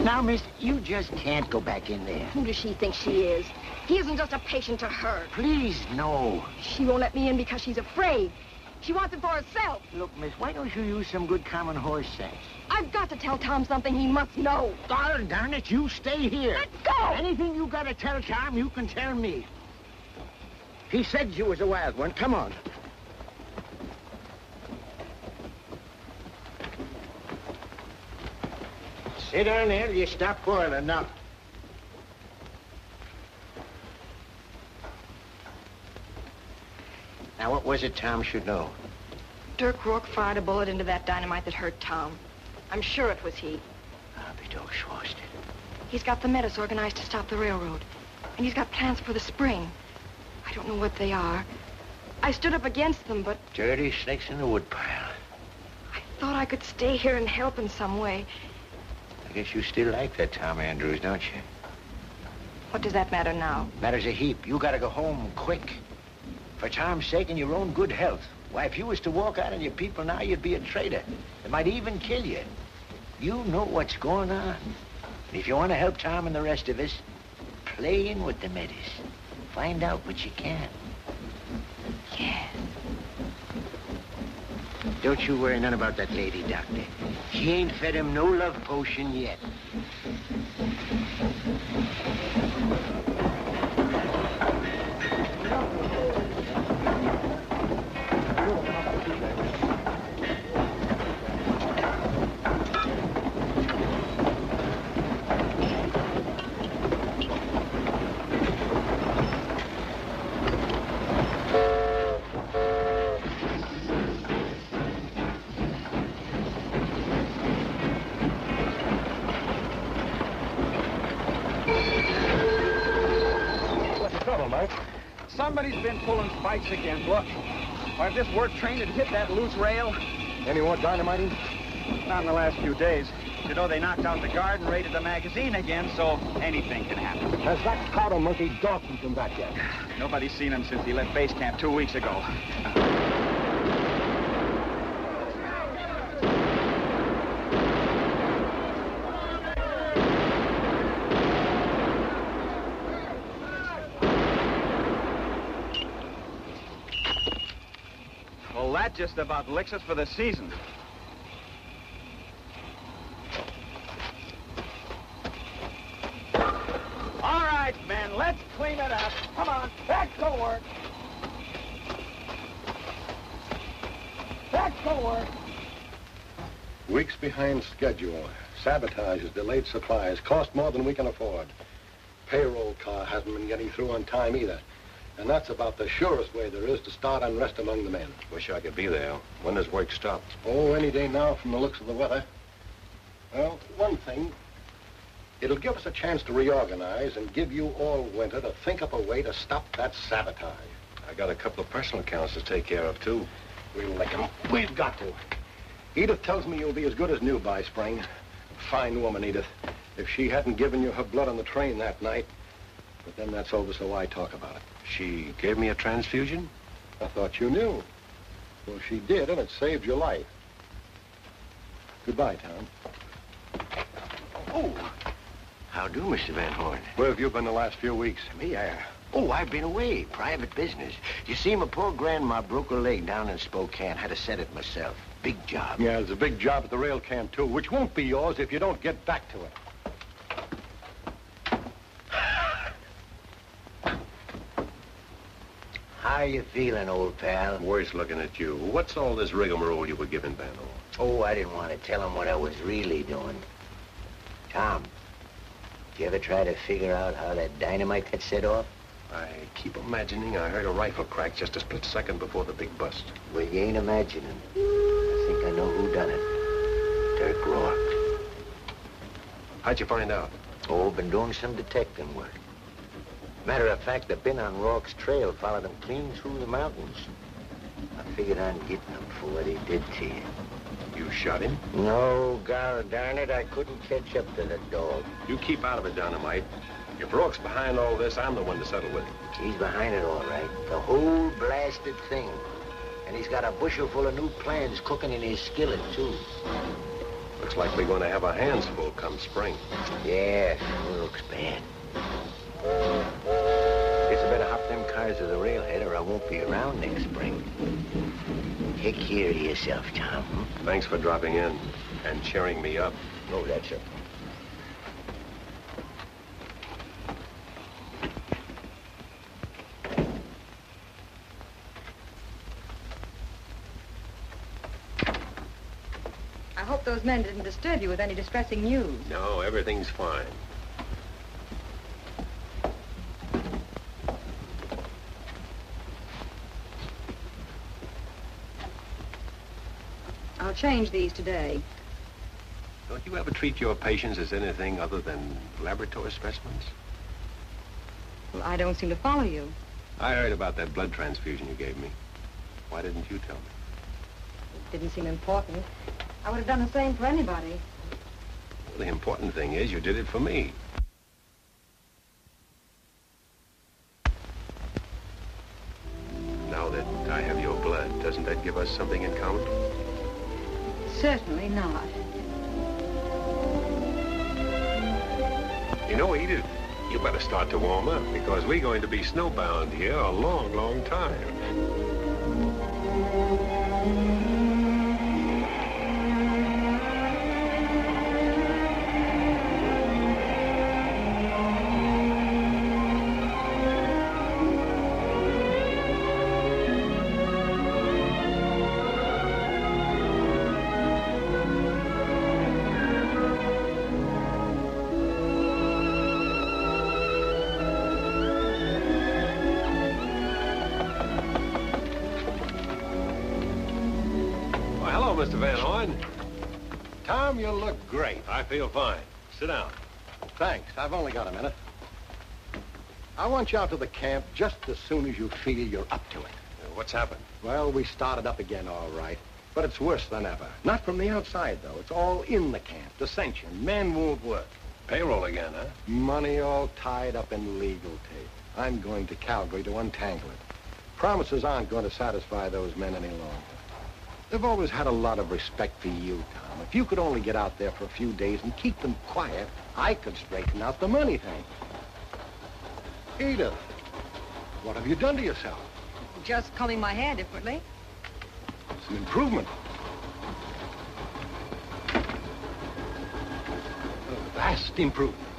Now, miss, you just can't go back in there. Who does she think she is? He isn't just a patient to her. Please, no. She won't let me in because she's afraid. She wants it for herself. Look, miss, why don't you use some good common horse sense? I've got to tell Tom something he must know. Darn, darn it, you stay here. Let go! Anything you gotta tell Tom, you can tell me. He said you was a wild one. Come on. Sit down there till you stop boiling now. Now, what was it Tom should know? Dirk Rourke fired a bullet into that dynamite that hurt Tom. I'm sure it was he. I'll be dog. He's got the Metis organized to stop the railroad. And he's got plans for the spring. I don't know what they are. I stood up against them, but Dirty snakes in the woodpile. I thought I could stay here and help in some way. I guess you still like that Tom Andrews, don't you? What does that matter now? Matters a heap. You gotta go home quick. For Tom's sake and your own good health. Why, if you was to walk out on your people now, you'd be a traitor. They might even kill you. You know what's going on. And if you want to help Tom and the rest of us, play in with the Metis. Find out what you can. Yeah. Don't you worry none about that lady, Doctor. She ain't fed him no love potion yet. What's the trouble, Mike? Somebody's been pulling spikes again. Look, why, if this work train had hit that loose rail... Any more dynamiting? Not in the last few days. You know, they knocked out the guard and raided the magazine again, so anything can happen. Has that powder monkey Dawson come back yet? Nobody's seen him since he left base camp two weeks ago. Well, just about licks us for the season. All right, men, let's clean it up. Come on, back to work. Back to work. Weeks behind schedule. Sabotages, delayed supplies, cost more than we can afford. Payroll car hasn't been getting through on time either. And that's about the surest way there is to start unrest among the men. Wish I could be there. When does work stop? Oh, any day now from the looks of the weather. Well, one thing, it'll give us a chance to reorganize and give you all winter to think up a way to stop that sabotage. I got a couple of personal accounts to take care of, too. We'll lick 'em. We've got to. Edith tells me you'll be as good as new by spring. Fine woman, Edith. If she hadn't given you her blood on the train that night, but then that's over, so why talk about it? She gave me a transfusion? I thought you knew. Well, she did, and it saved your life. Goodbye, Tom. Oh, oh. how do, Mr. Van Horne? Where have you been the last few weeks? Me, I... Oh, I've been away. Private business. You see, my poor grandma broke her leg down in Spokane. Had to set it myself. Big job. Yeah, there's a big job at the rail camp, too, which won't be yours if you don't get back to it. How are you feeling, old pal? Worse looking at you. What's all this rigmarole you were giving Horne? Oh, I didn't want to tell him what I was really doing. Tom, did you ever try to figure out how that dynamite got set off? I keep imagining I heard a rifle crack just a split second before the big bust. Well, you ain't imagining. I think I know who done it. Dirk Rourke. How'd you find out? Oh, been doing some detecting work. Matter of fact, I've been on Rourke's trail, followed him clean through the mountains. I figured on getting him for what he did to you. You shot him? No, God darn it, I couldn't catch up to the dog. You keep out of it, Dynamite. If Rourke's behind all this, I'm the one to settle with. him. He's behind it all right. The whole blasted thing. And he's got a bushel full of new plans cooking in his skillet, too. Looks like we're going to have our hands full come spring. Yeah, sure looks bad. Guess I better hop them cars to the railhead or I won't be around next spring. Take care of yourself, Tom. hmm? Thanks for dropping in and cheering me up. Oh, that's it. I hope those men didn't disturb you with any distressing news. No, everything's fine. Change these today. Don't you ever treat your patients as anything other than laboratory specimens? Well, I don't seem to follow you. I heard about that blood transfusion you gave me. Why didn't you tell me? It didn't seem important. I would have done the same for anybody. Well, the important thing is you did it for me. Now that I have your blood, doesn't that give us something in common? Certainly not. You know, Edith, you better start to warm up because we're going to be snowbound here a long, long time. Feel fine. Sit down. Thanks. I've only got a minute. I want you out to the camp just as soon as you feel you're up to it. What's happened? Well, we started up again, all right. But it's worse than ever. Not from the outside, though. It's all in the camp. Dissension. Men won't work. Payroll again, huh? Money all tied up in legal tape. I'm going to Calgary to untangle it. Promises aren't going to satisfy those men any longer. They've always had a lot of respect for you, Tom. If you could only get out there for a few days and keep them quiet, I could straighten out the money thing. Edith, what have you done to yourself? Just combing my hair differently. It's an improvement. A vast improvement.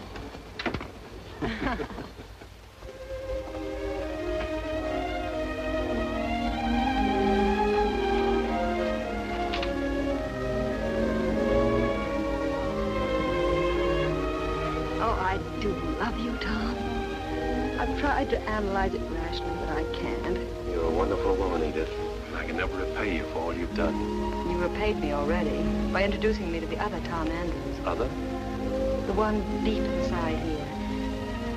analyze it rationally, but I can't. You're a wonderful woman, Edith. I can never repay you for all you've done. You repaid me already by introducing me to the other Tom Andrews. Other? The one deep inside here.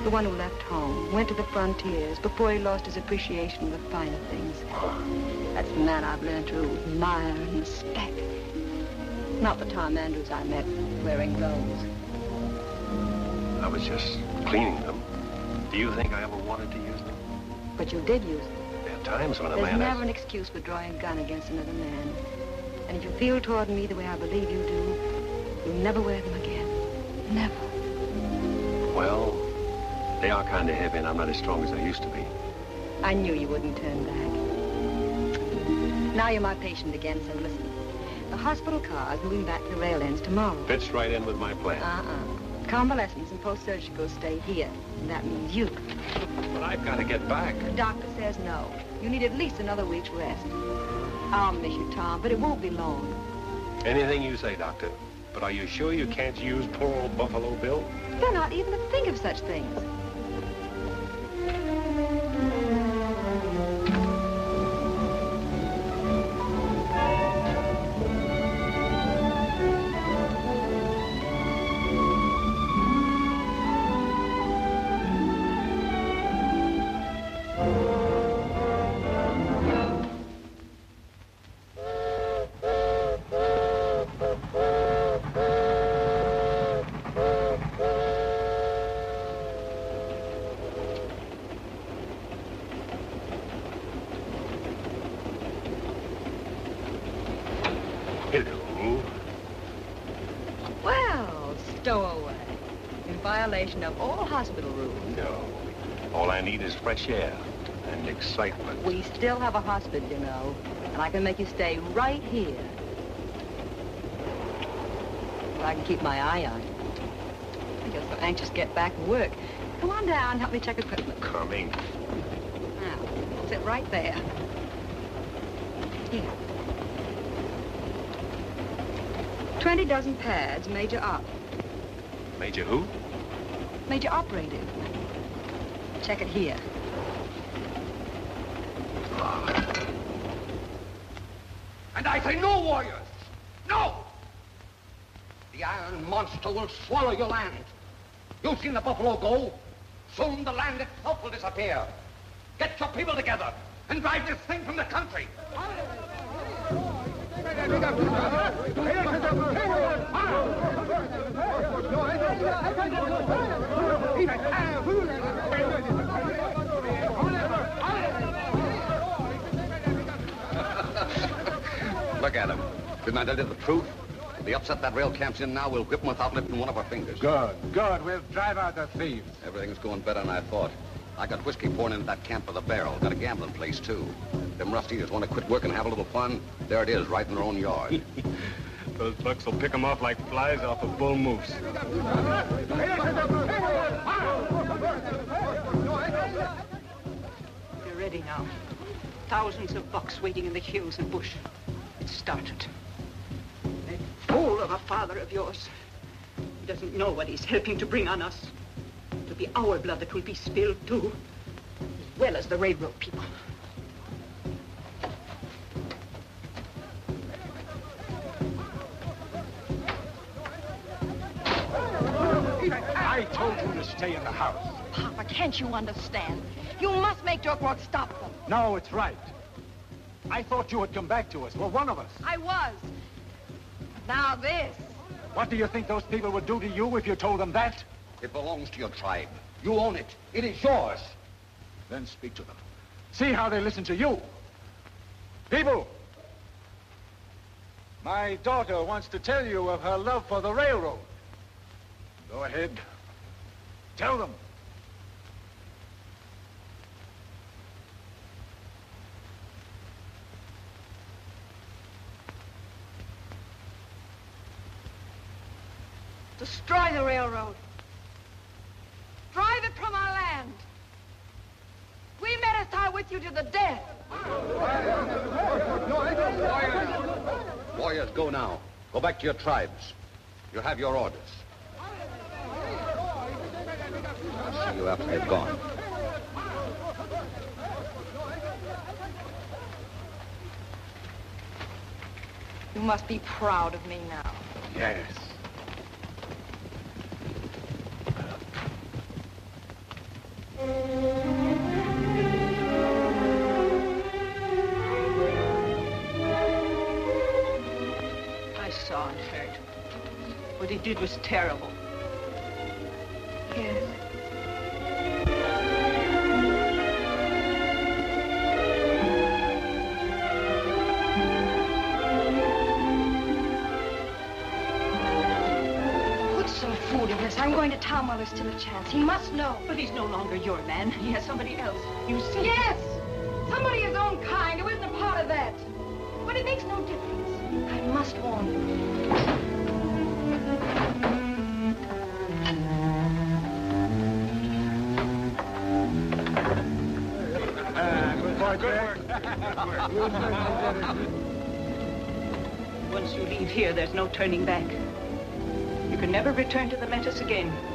The one who left home, went to the frontiers before he lost his appreciation of the finer things. That's the man I've learned to admire and respect. Not the Tom Andrews I met wearing those. I was just cleaning them. Do you think I to use them? But you did use them. There are times when a There's man never has... an excuse for drawing a gun against another man. And if you feel toward me the way I believe you do, you'll never wear them again. Never. Well, they are kind of heavy, and I'm not as strong as I used to be. I knew you wouldn't turn back. Now you're my patient again, so listen. The hospital car is moving back to the rail ends tomorrow. Fits right in with my plan. Uh-uh. Convalescents and post-surgical stay here. And that means you. I've got to get back. The doctor says no. You need at least another week's rest. I'll miss you, Tom, but it won't be long. Anything you say, Doctor. But are you sure you can't use poor old Buffalo Bill? They're not even to think of such things. Still have a hospital, you know, and I can make you stay right here. Well, I can keep my eye on you. You're so anxious to get back to work. Come on down help me check equipment. Coming. Now, sit right there. Here. Twenty dozen pads, major op. Major who? Major operative. Check it here. And I say no, warriors! No! The iron monster will swallow your land. You've seen the buffalo go. Soon the land itself will disappear. Get your people together and drive this thing from the country. Look at him. Didn't I tell you the truth? If they upset that rail camp's in now, we'll whip them without lifting one of our fingers. Good, good. We'll drive out the thieves. Everything's going better than I thought. I got whiskey pouring into that camp with a barrel. Got a gambling place, too. Them rough eaters want to quit work and have a little fun. There it is, right in their own yard. Those bucks will pick 'em off like flies off a bull moose. They're ready now. Thousands of bucks waiting in the hills and bush. It started. That fool of a father of yours. He doesn't know what he's helping to bring on us. It'll be our blood that will be spilled, too. As well as the railroad people. I told you to stay in the house. Papa, can't you understand? You must make Duckworth stop them. No, it's right. I thought you had come back to us. Well, one of us. I was. Now this. What do you think those people would do to you if you told them that? It belongs to your tribe. You own it. It is yours. Then speak to them. See how they listen to you. People! My daughter wants to tell you of her love for the railroad. Go ahead. Tell them. Destroy the railroad. Drive it from our land. We medicine with you to the death. Warriors, go now. Go back to your tribes. You have your orders. I'll see you after they've gone. You must be proud of me now. Yes. I saw and heard. What he did was terrible. Yes. I'm going to Tom while there's still a chance. He must know. But he's no longer your man. He has somebody else. You see? Yes! Somebody of his own kind who isn't a part of that. But it makes no difference. I must warn you. boy, Good Jack. Once you leave here, there's no turning back. You can never return to the Metis again.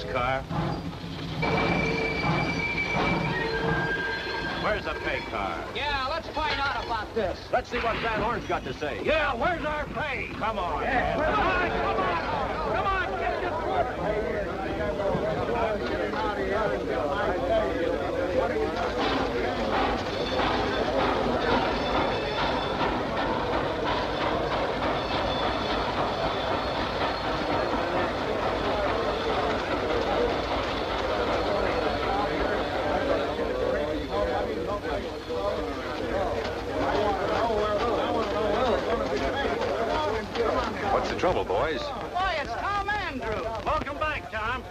Headquarters car. Where's the pay car? Yeah, let's find out about this. Let's see what Van Horne's got to say. Yeah, where's our pay? Come on. Come on, come on. Come on, get your What's the trouble, boys? Why, it's Tom Andrews. Welcome back, Tom.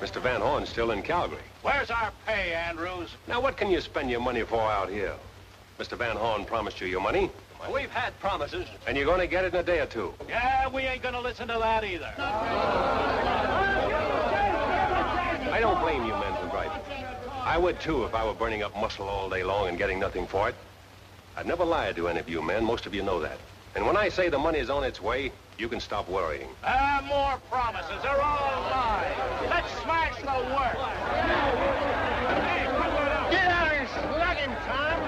Mr. Van Horne's still in Calgary. Where's our pay, Andrews? Now, what can you spend your money for out here? Mr. Van Horne promised you your money, We've had promises. and you're going to get it in a day or two. Yeah, we ain't gonna listen to that either. I don't blame you men for griping. I would, too, if I were burning up muscle all day long and getting nothing for it. I'd never lie to any of you men. Most of you know that. And when I say the money is on its way, you can stop worrying. Ah, more promises. They're all lies. Let's smash the work. Get out of here, slugging, Tom.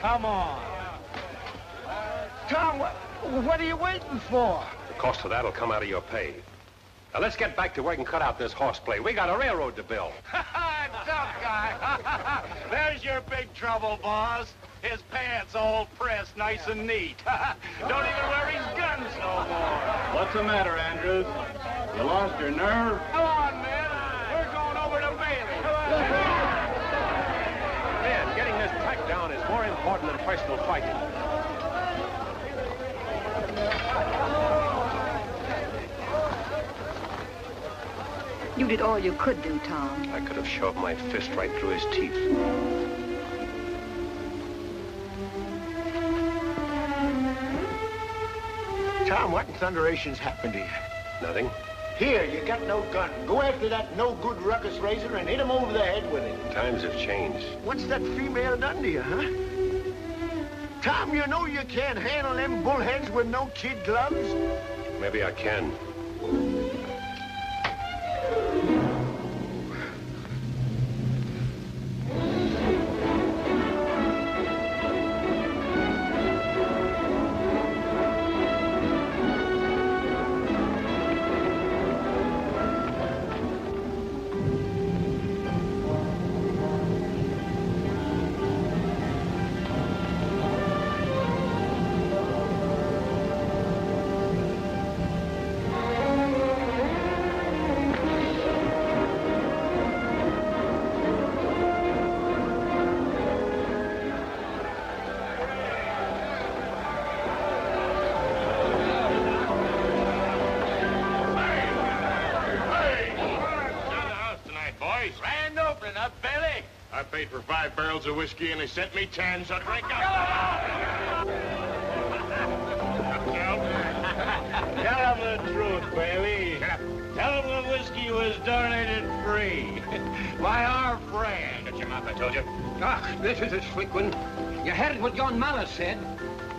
Come on. Tom, what, what are you waiting for? The cost of that'll come out of your pay. Now, let's get back to work and cut out this horseplay. We got a railroad to build. Tough guy. There's your big trouble, boss. His pants all pressed nice and neat. Don't even wear his guns no more. What's the matter, Andrews? You lost your nerve? Come on, man. We're going over to Bailey. Come on. Man, getting this track down is more important than personal fighting. You did all you could do, Tom. I could have shoved my fist right through his teeth. Tom, what in thunderations happened to you? Nothing. Here, you got no gun. Go after that no-good ruckus razor and hit him over the head with it. Times have changed. What's that female done to you, huh? Tom, you know you can't handle them bullheads with no kid gloves? Maybe I can. 50 and they sent me 10, so drink up. Tell them the truth, Bailey. Tell them the whiskey was donated free by our friend. Get your mouth, I told you. Ah, this is a slick one. You heard what John Mallard said.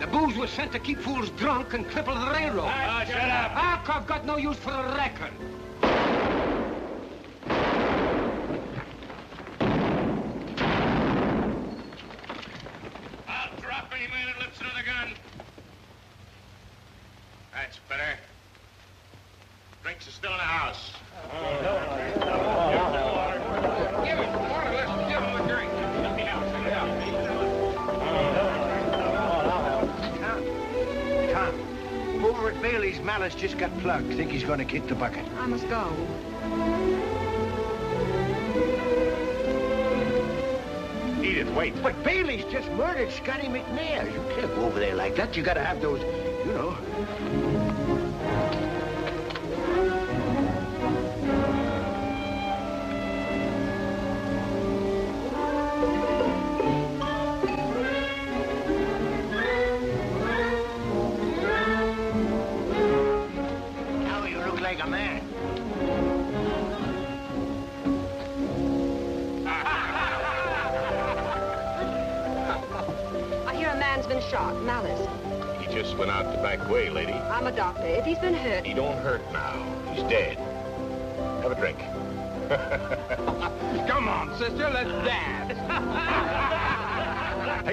The booze was sent to keep fools drunk and cripple the railroad. Ah, shut up. I've got no use for a record. Wait. But Bailey's just murdered Scotty McNair. You can't go over there like that. You got to have those, you know.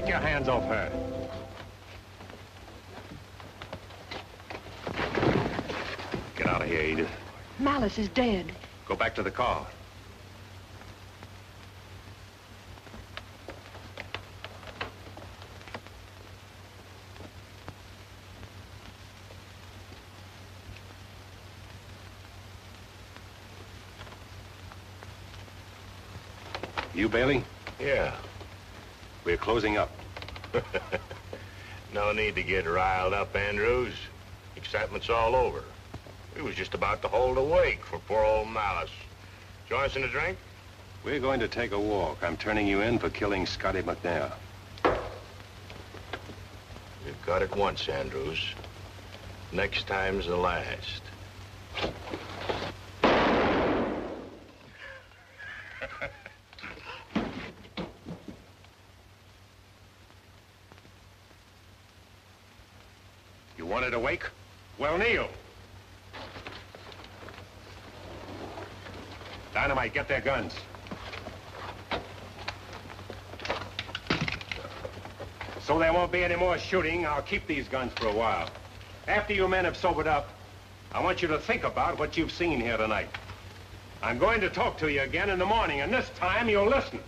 Take your hands off her. Get out of here, Edith. Malice is dead. Go back to the car. You, Bailey? Yeah. We're closing up. No need to get riled up, Andrews. Excitement's all over. We was just about to hold a wake for poor old Malice. Join us in a drink? We're going to take a walk. I'm turning you in for killing Scotty McNair. You've got it once, Andrews. Next time's the last. You wanted a wake? Well, kneel. Dynamite, get their guns. So there won't be any more shooting. I'll keep these guns for a while. After you men have sobered up, I want you to think about what you've seen here tonight. I'm going to talk to you again in the morning, and this time you'll listen.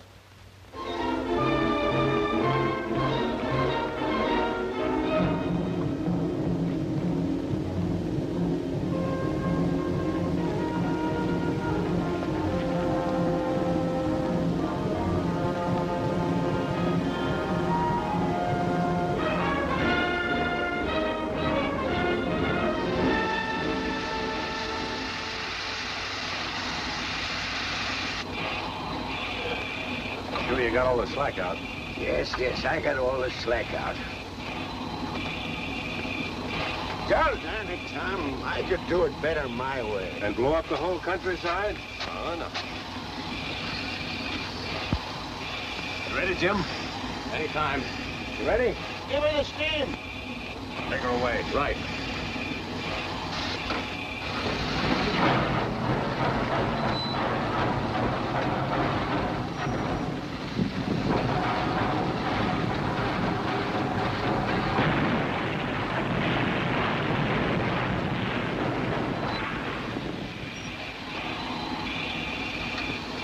Slack out. Yes, yes, I got all the slack out. Doggone it, Tom. I could do it better my way. And blow up the whole countryside? Oh, no. You ready, Jim? Anytime. You ready? Give me the steam. Take her away. Right.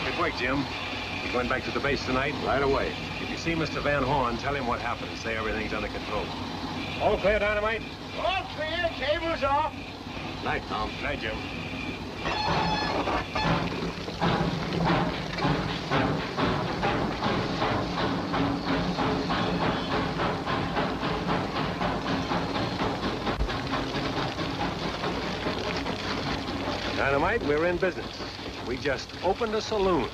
Good work, Jim. Going back to the base tonight? Right away. If you see Mr. Van Horne, tell him what happened. Say everything's under control. All clear, Dynamite? All clear, cables off. Night, Tom. Night, Jim. Dynamite, we're in business. We just opened a saloon.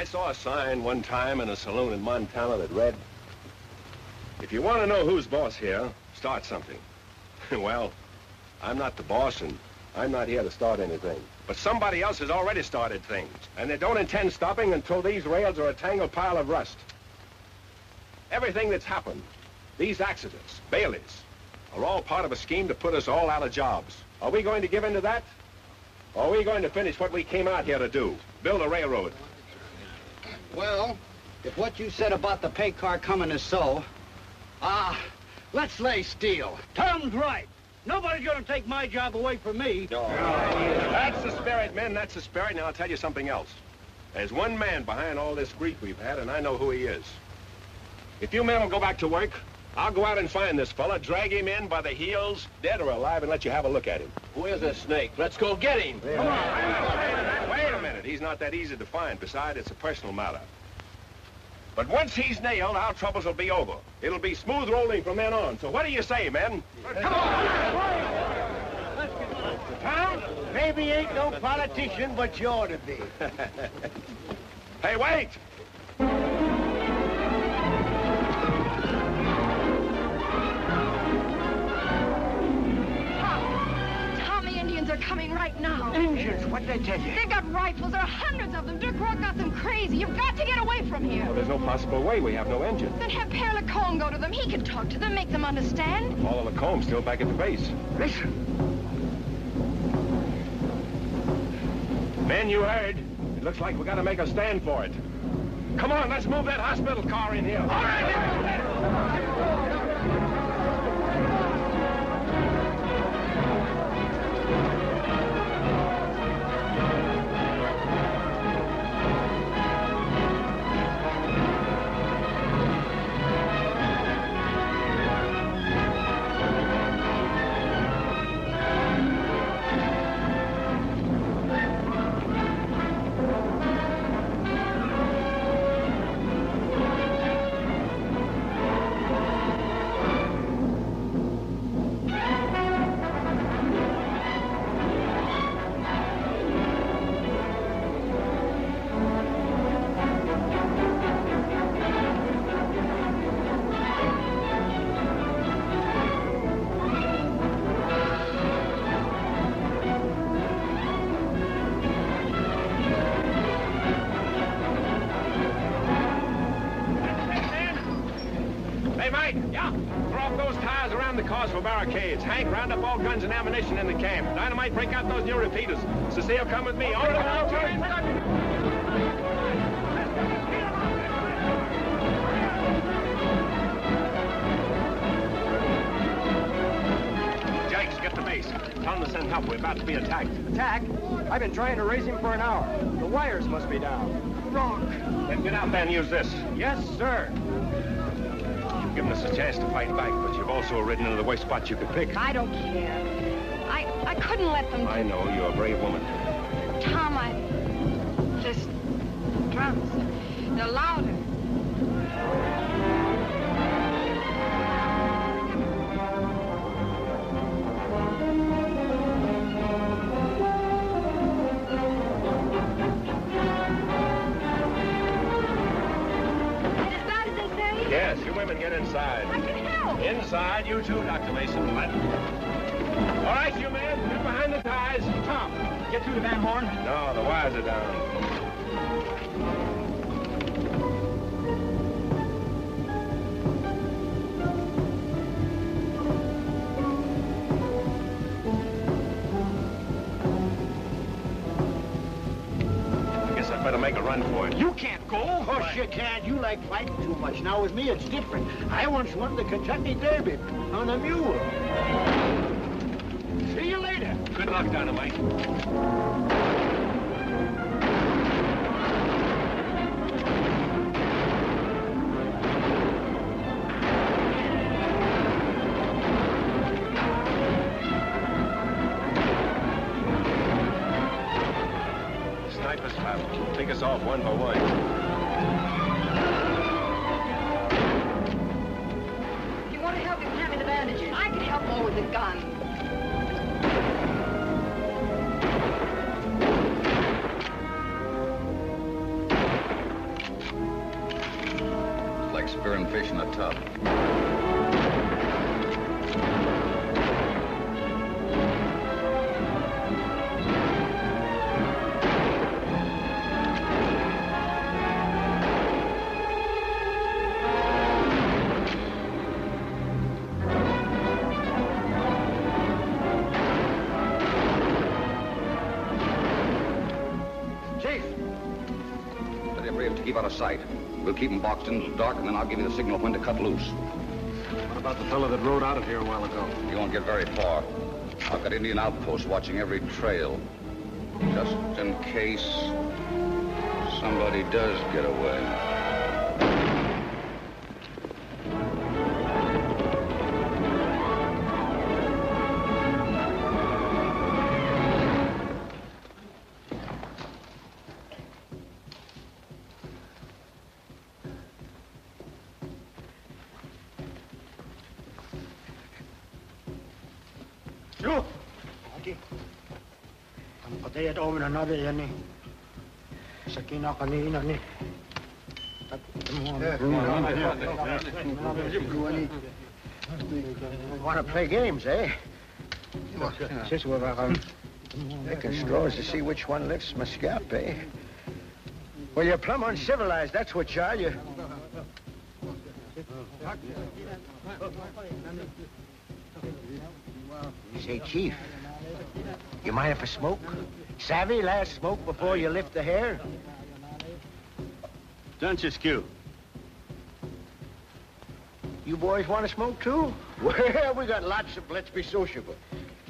I saw a sign one time in a saloon in Montana that read, if you want to know who's boss here, start something. well, I'm not the boss, and I'm not here to start anything. But somebody else has already started things, and they don't intend stopping until these rails are a tangled pile of rust. Everything that's happened, these accidents, Bailey's, are all part of a scheme to put us all out of jobs. Are we going to give in to that? Or are we going to finish what we came out here to do? Build a railroad. Well, if what you said about the pay car coming is so, ah, let's lay steel. Tom's right. Nobody's gonna take my job away from me. That's the spirit, men. That's the spirit. Now, I'll tell you something else. There's one man behind all this grief we've had, and I know who he is. If you men will go back to work, I'll go out and find this fella, drag him in by the heels, dead or alive, and let you have a look at him. Where's the snake? Let's go get him. Come on. Wait a minute. He's not that easy to find. Besides, it's a personal matter. But once he's nailed, our troubles will be over. It'll be smooth rolling from then on. So what do you say, men? Come on! Tom, maybe ain't no politician, but you ought to be. hey, wait! Coming right now. Engines, what'd they tell you? They've got rifles. There are hundreds of them. Dirk Rourke got them crazy. You've got to get away from here. Well, there's no possible way. We have no engine. Then have Pere Lacombe go to them. He can talk to them, make them understand. All of the comb's still back at the base. Listen. Men, you heard. It looks like we gotta make a stand for it. Come on, let's move that hospital car in here. All right! Cecile, come with me. Order them out. Jakes, get the base. Tell them to send help. We're about to be attacked. Attack? I've been trying to raise him for an hour. The wires must be down. Rock. Then get out there and use this. Yes, sir. You've given us a chance to fight back, but you've also ridden into the worst spot you could pick. I don't care. I, I couldn't let them... I know. You're a brave woman. Drums. They're louder. As bad as they say? Yes, you women get inside. I can help. Inside, you too, Dr. Mason. What? All right, you men, get behind the ties. Tom, get through the Van Horne. No, the wires are down. Run for it. You can't go. Of course you can't. You like fighting too much. Now with me, it's different. I once won the Kentucky Derby on a mule. See you later. Good luck, Dynamite. One by one. Them boxed in until dark, and then I'll give you the signal when to cut loose. What about the fellow that rode out of here a while ago? You won't get very far. I've got Indian outposts watching every trail. Just in case somebody does get away. Patay at omen na nabi yan eh. Sa kinakanina ni. Want to play games, eh? Since we're um, making straws to see which one lifts my scalp, eh? Well, you're plumb uncivilized, that's what you are. You... Say, Chief, you mind if I smoke? Savvy, last smoke before you lift the hair? Don't you skew? You boys want to smoke too? Well, we got lots of. Let's be sociable.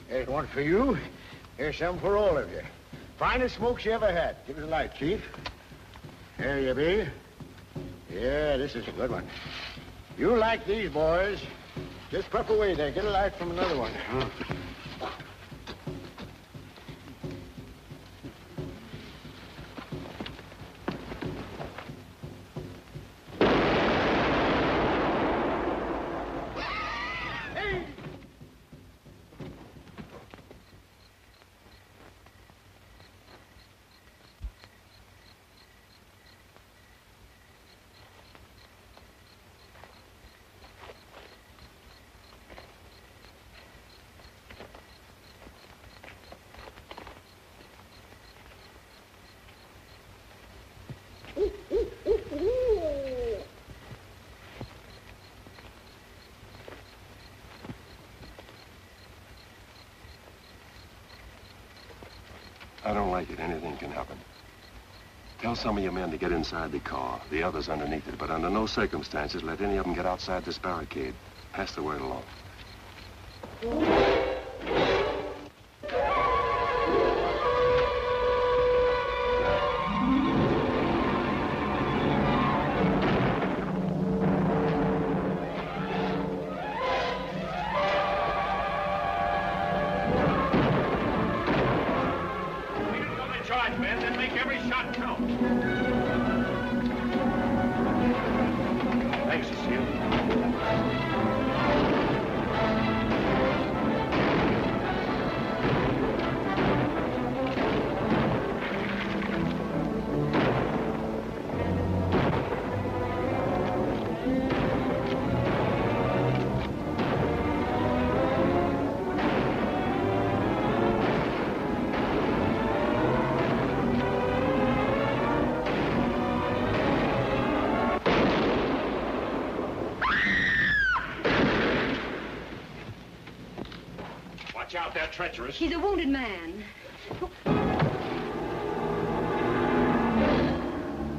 There's one for you. Here's some for all of you. Finest smokes you ever had. Give it a light, Chief. There you be. Yeah, this is a good one. You like these, boys. Just puff away there. Get a light from another one. I don't like it. Anything can happen. Tell some of your men to get inside the car, the others underneath it, but under no circumstances let any of them get outside this barricade. Pass the word along. Treacherous. He's a wounded man.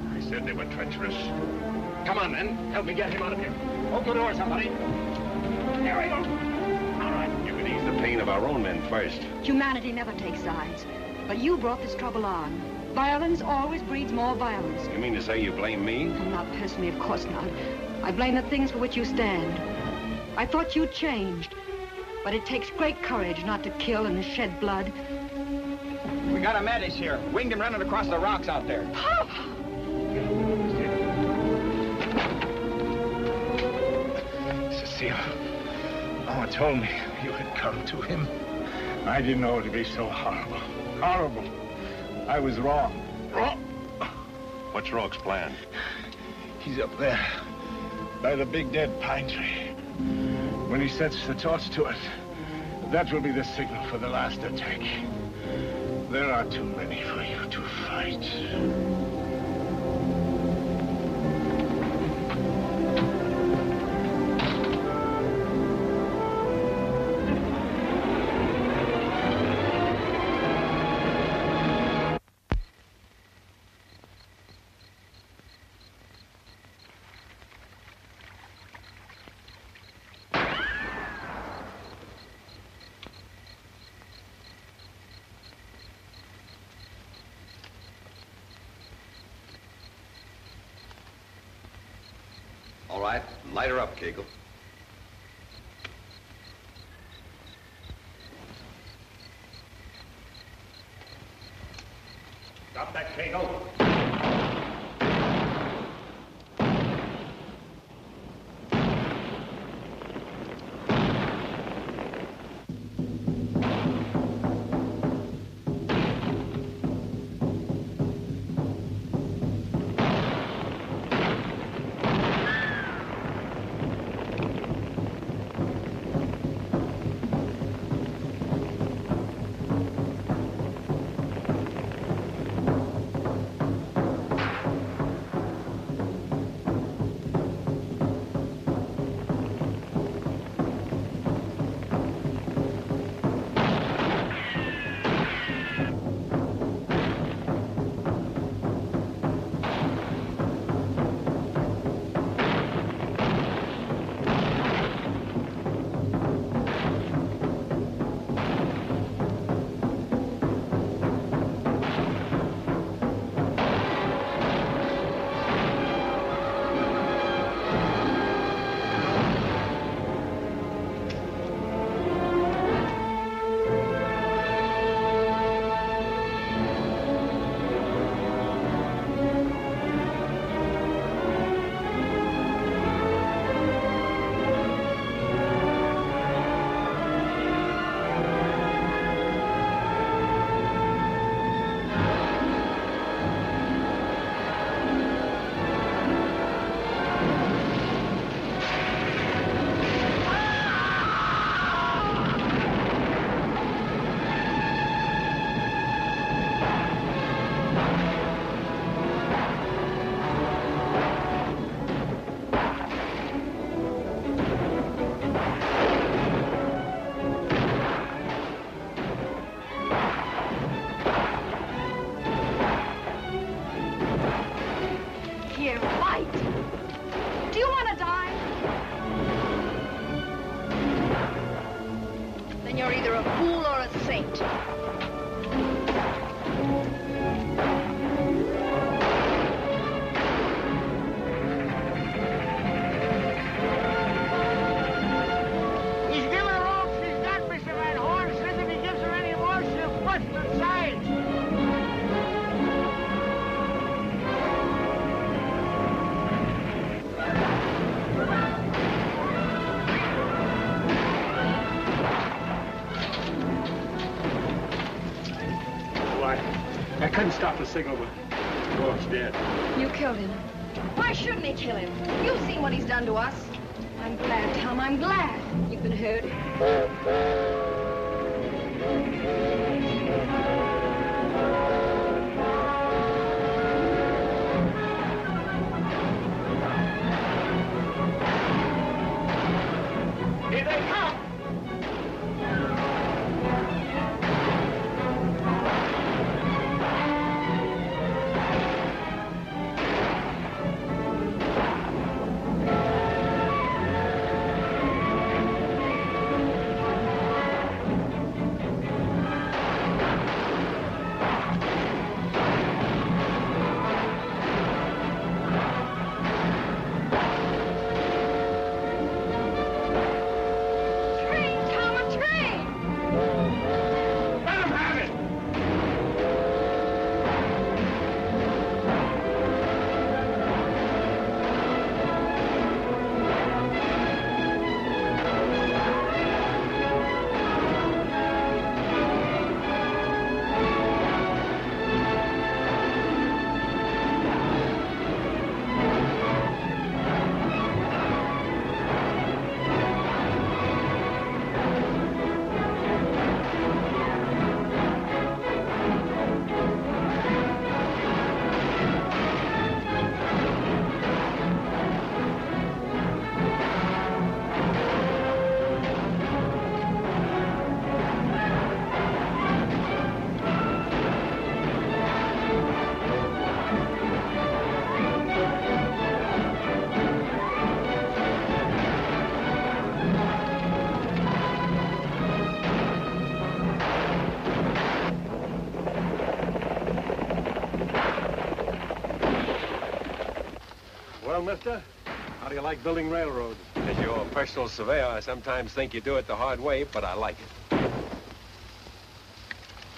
I said they were treacherous. Come on, men. Help me get him out of here. Open the door, somebody. Here we go. All right, you can ease the pain of our own men first. Humanity never takes sides. But you brought this trouble on. Violence always breeds more violence. You mean to say you blame me? Not personally, of course not. I blame the things for which you stand. I thought you changed. But it takes great courage not to kill and to shed blood. We got a Metis here. Winged him running across the rocks out there. Cecile, no one told me you had come to him. I didn't know it would be so horrible. Horrible. I was wrong. Wrong. What's Rourke's plan? He's up there. by the big dead pine tree. When he sets the torch to it, that will be the signal for the last attack. There are too many for you to fight. Up, Kegel. Fight! Do you want to die? Then you're either a fool or a saint. Signal, but Dwarf's dead. You killed him. Why shouldn't he kill him? You've seen what he's done to us. I'm glad, Tom. I'm glad you've been hurt. Oh, like building railroads? As your personal surveyor, I sometimes think you do it the hard way, but I like it.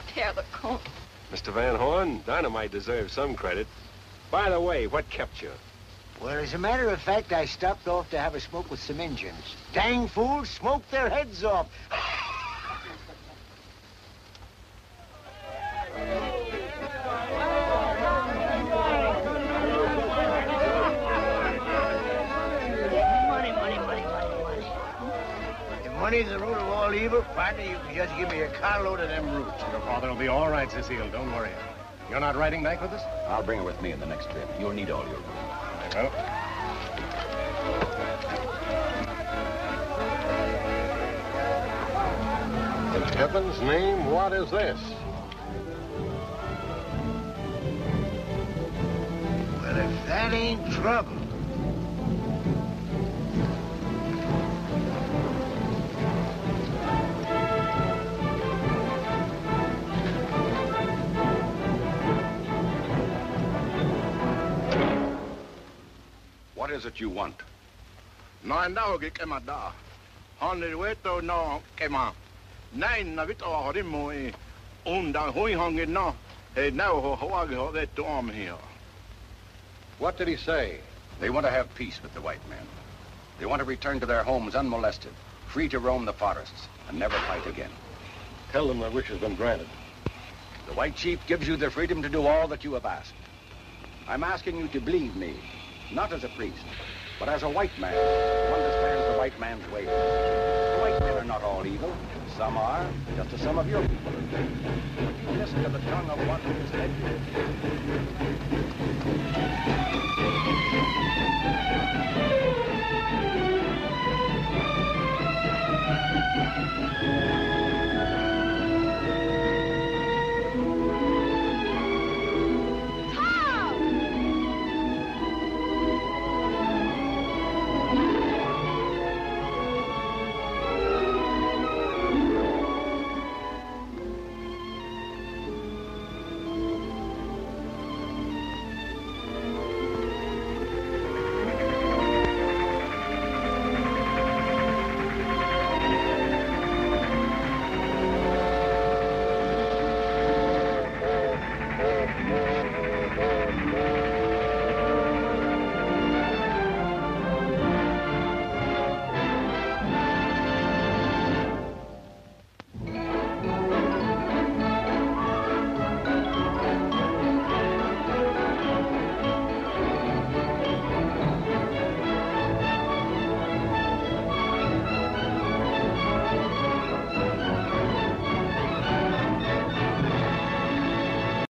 Tear the cone. Mr. Van Horne, Dynamite deserves some credit. By the way, what kept you? Well, as a matter of fact, I stopped off to have a smoke with some Injuns. Dang fools smoked their heads off. Evil, partner, you can just give me a carload of them roots. Your father will be all right, Cecile. Don't worry. You're not riding back with us? I'll bring her with me in the next trip. You'll need all your room. Well, In heaven's name, what is this? Well, if that ain't trouble. What is it you want? Daw gi kema da. Han le weto no kema. Nine na vit o hori mo e. Unda hui hangi no. E now ho ho agi ho veto am here. What did he say? They want to have peace with the white men. They want to return to their homes unmolested, free to roam the forests, and never fight again. Tell them their wish has been granted. The white chief gives you the freedom to do all that you have asked. I'm asking you to believe me, not as a priest, but as a white man who understands the white man's ways. The white men are not all evil. Some are, just as some of your people are. Listen to the tongue of one who has led you.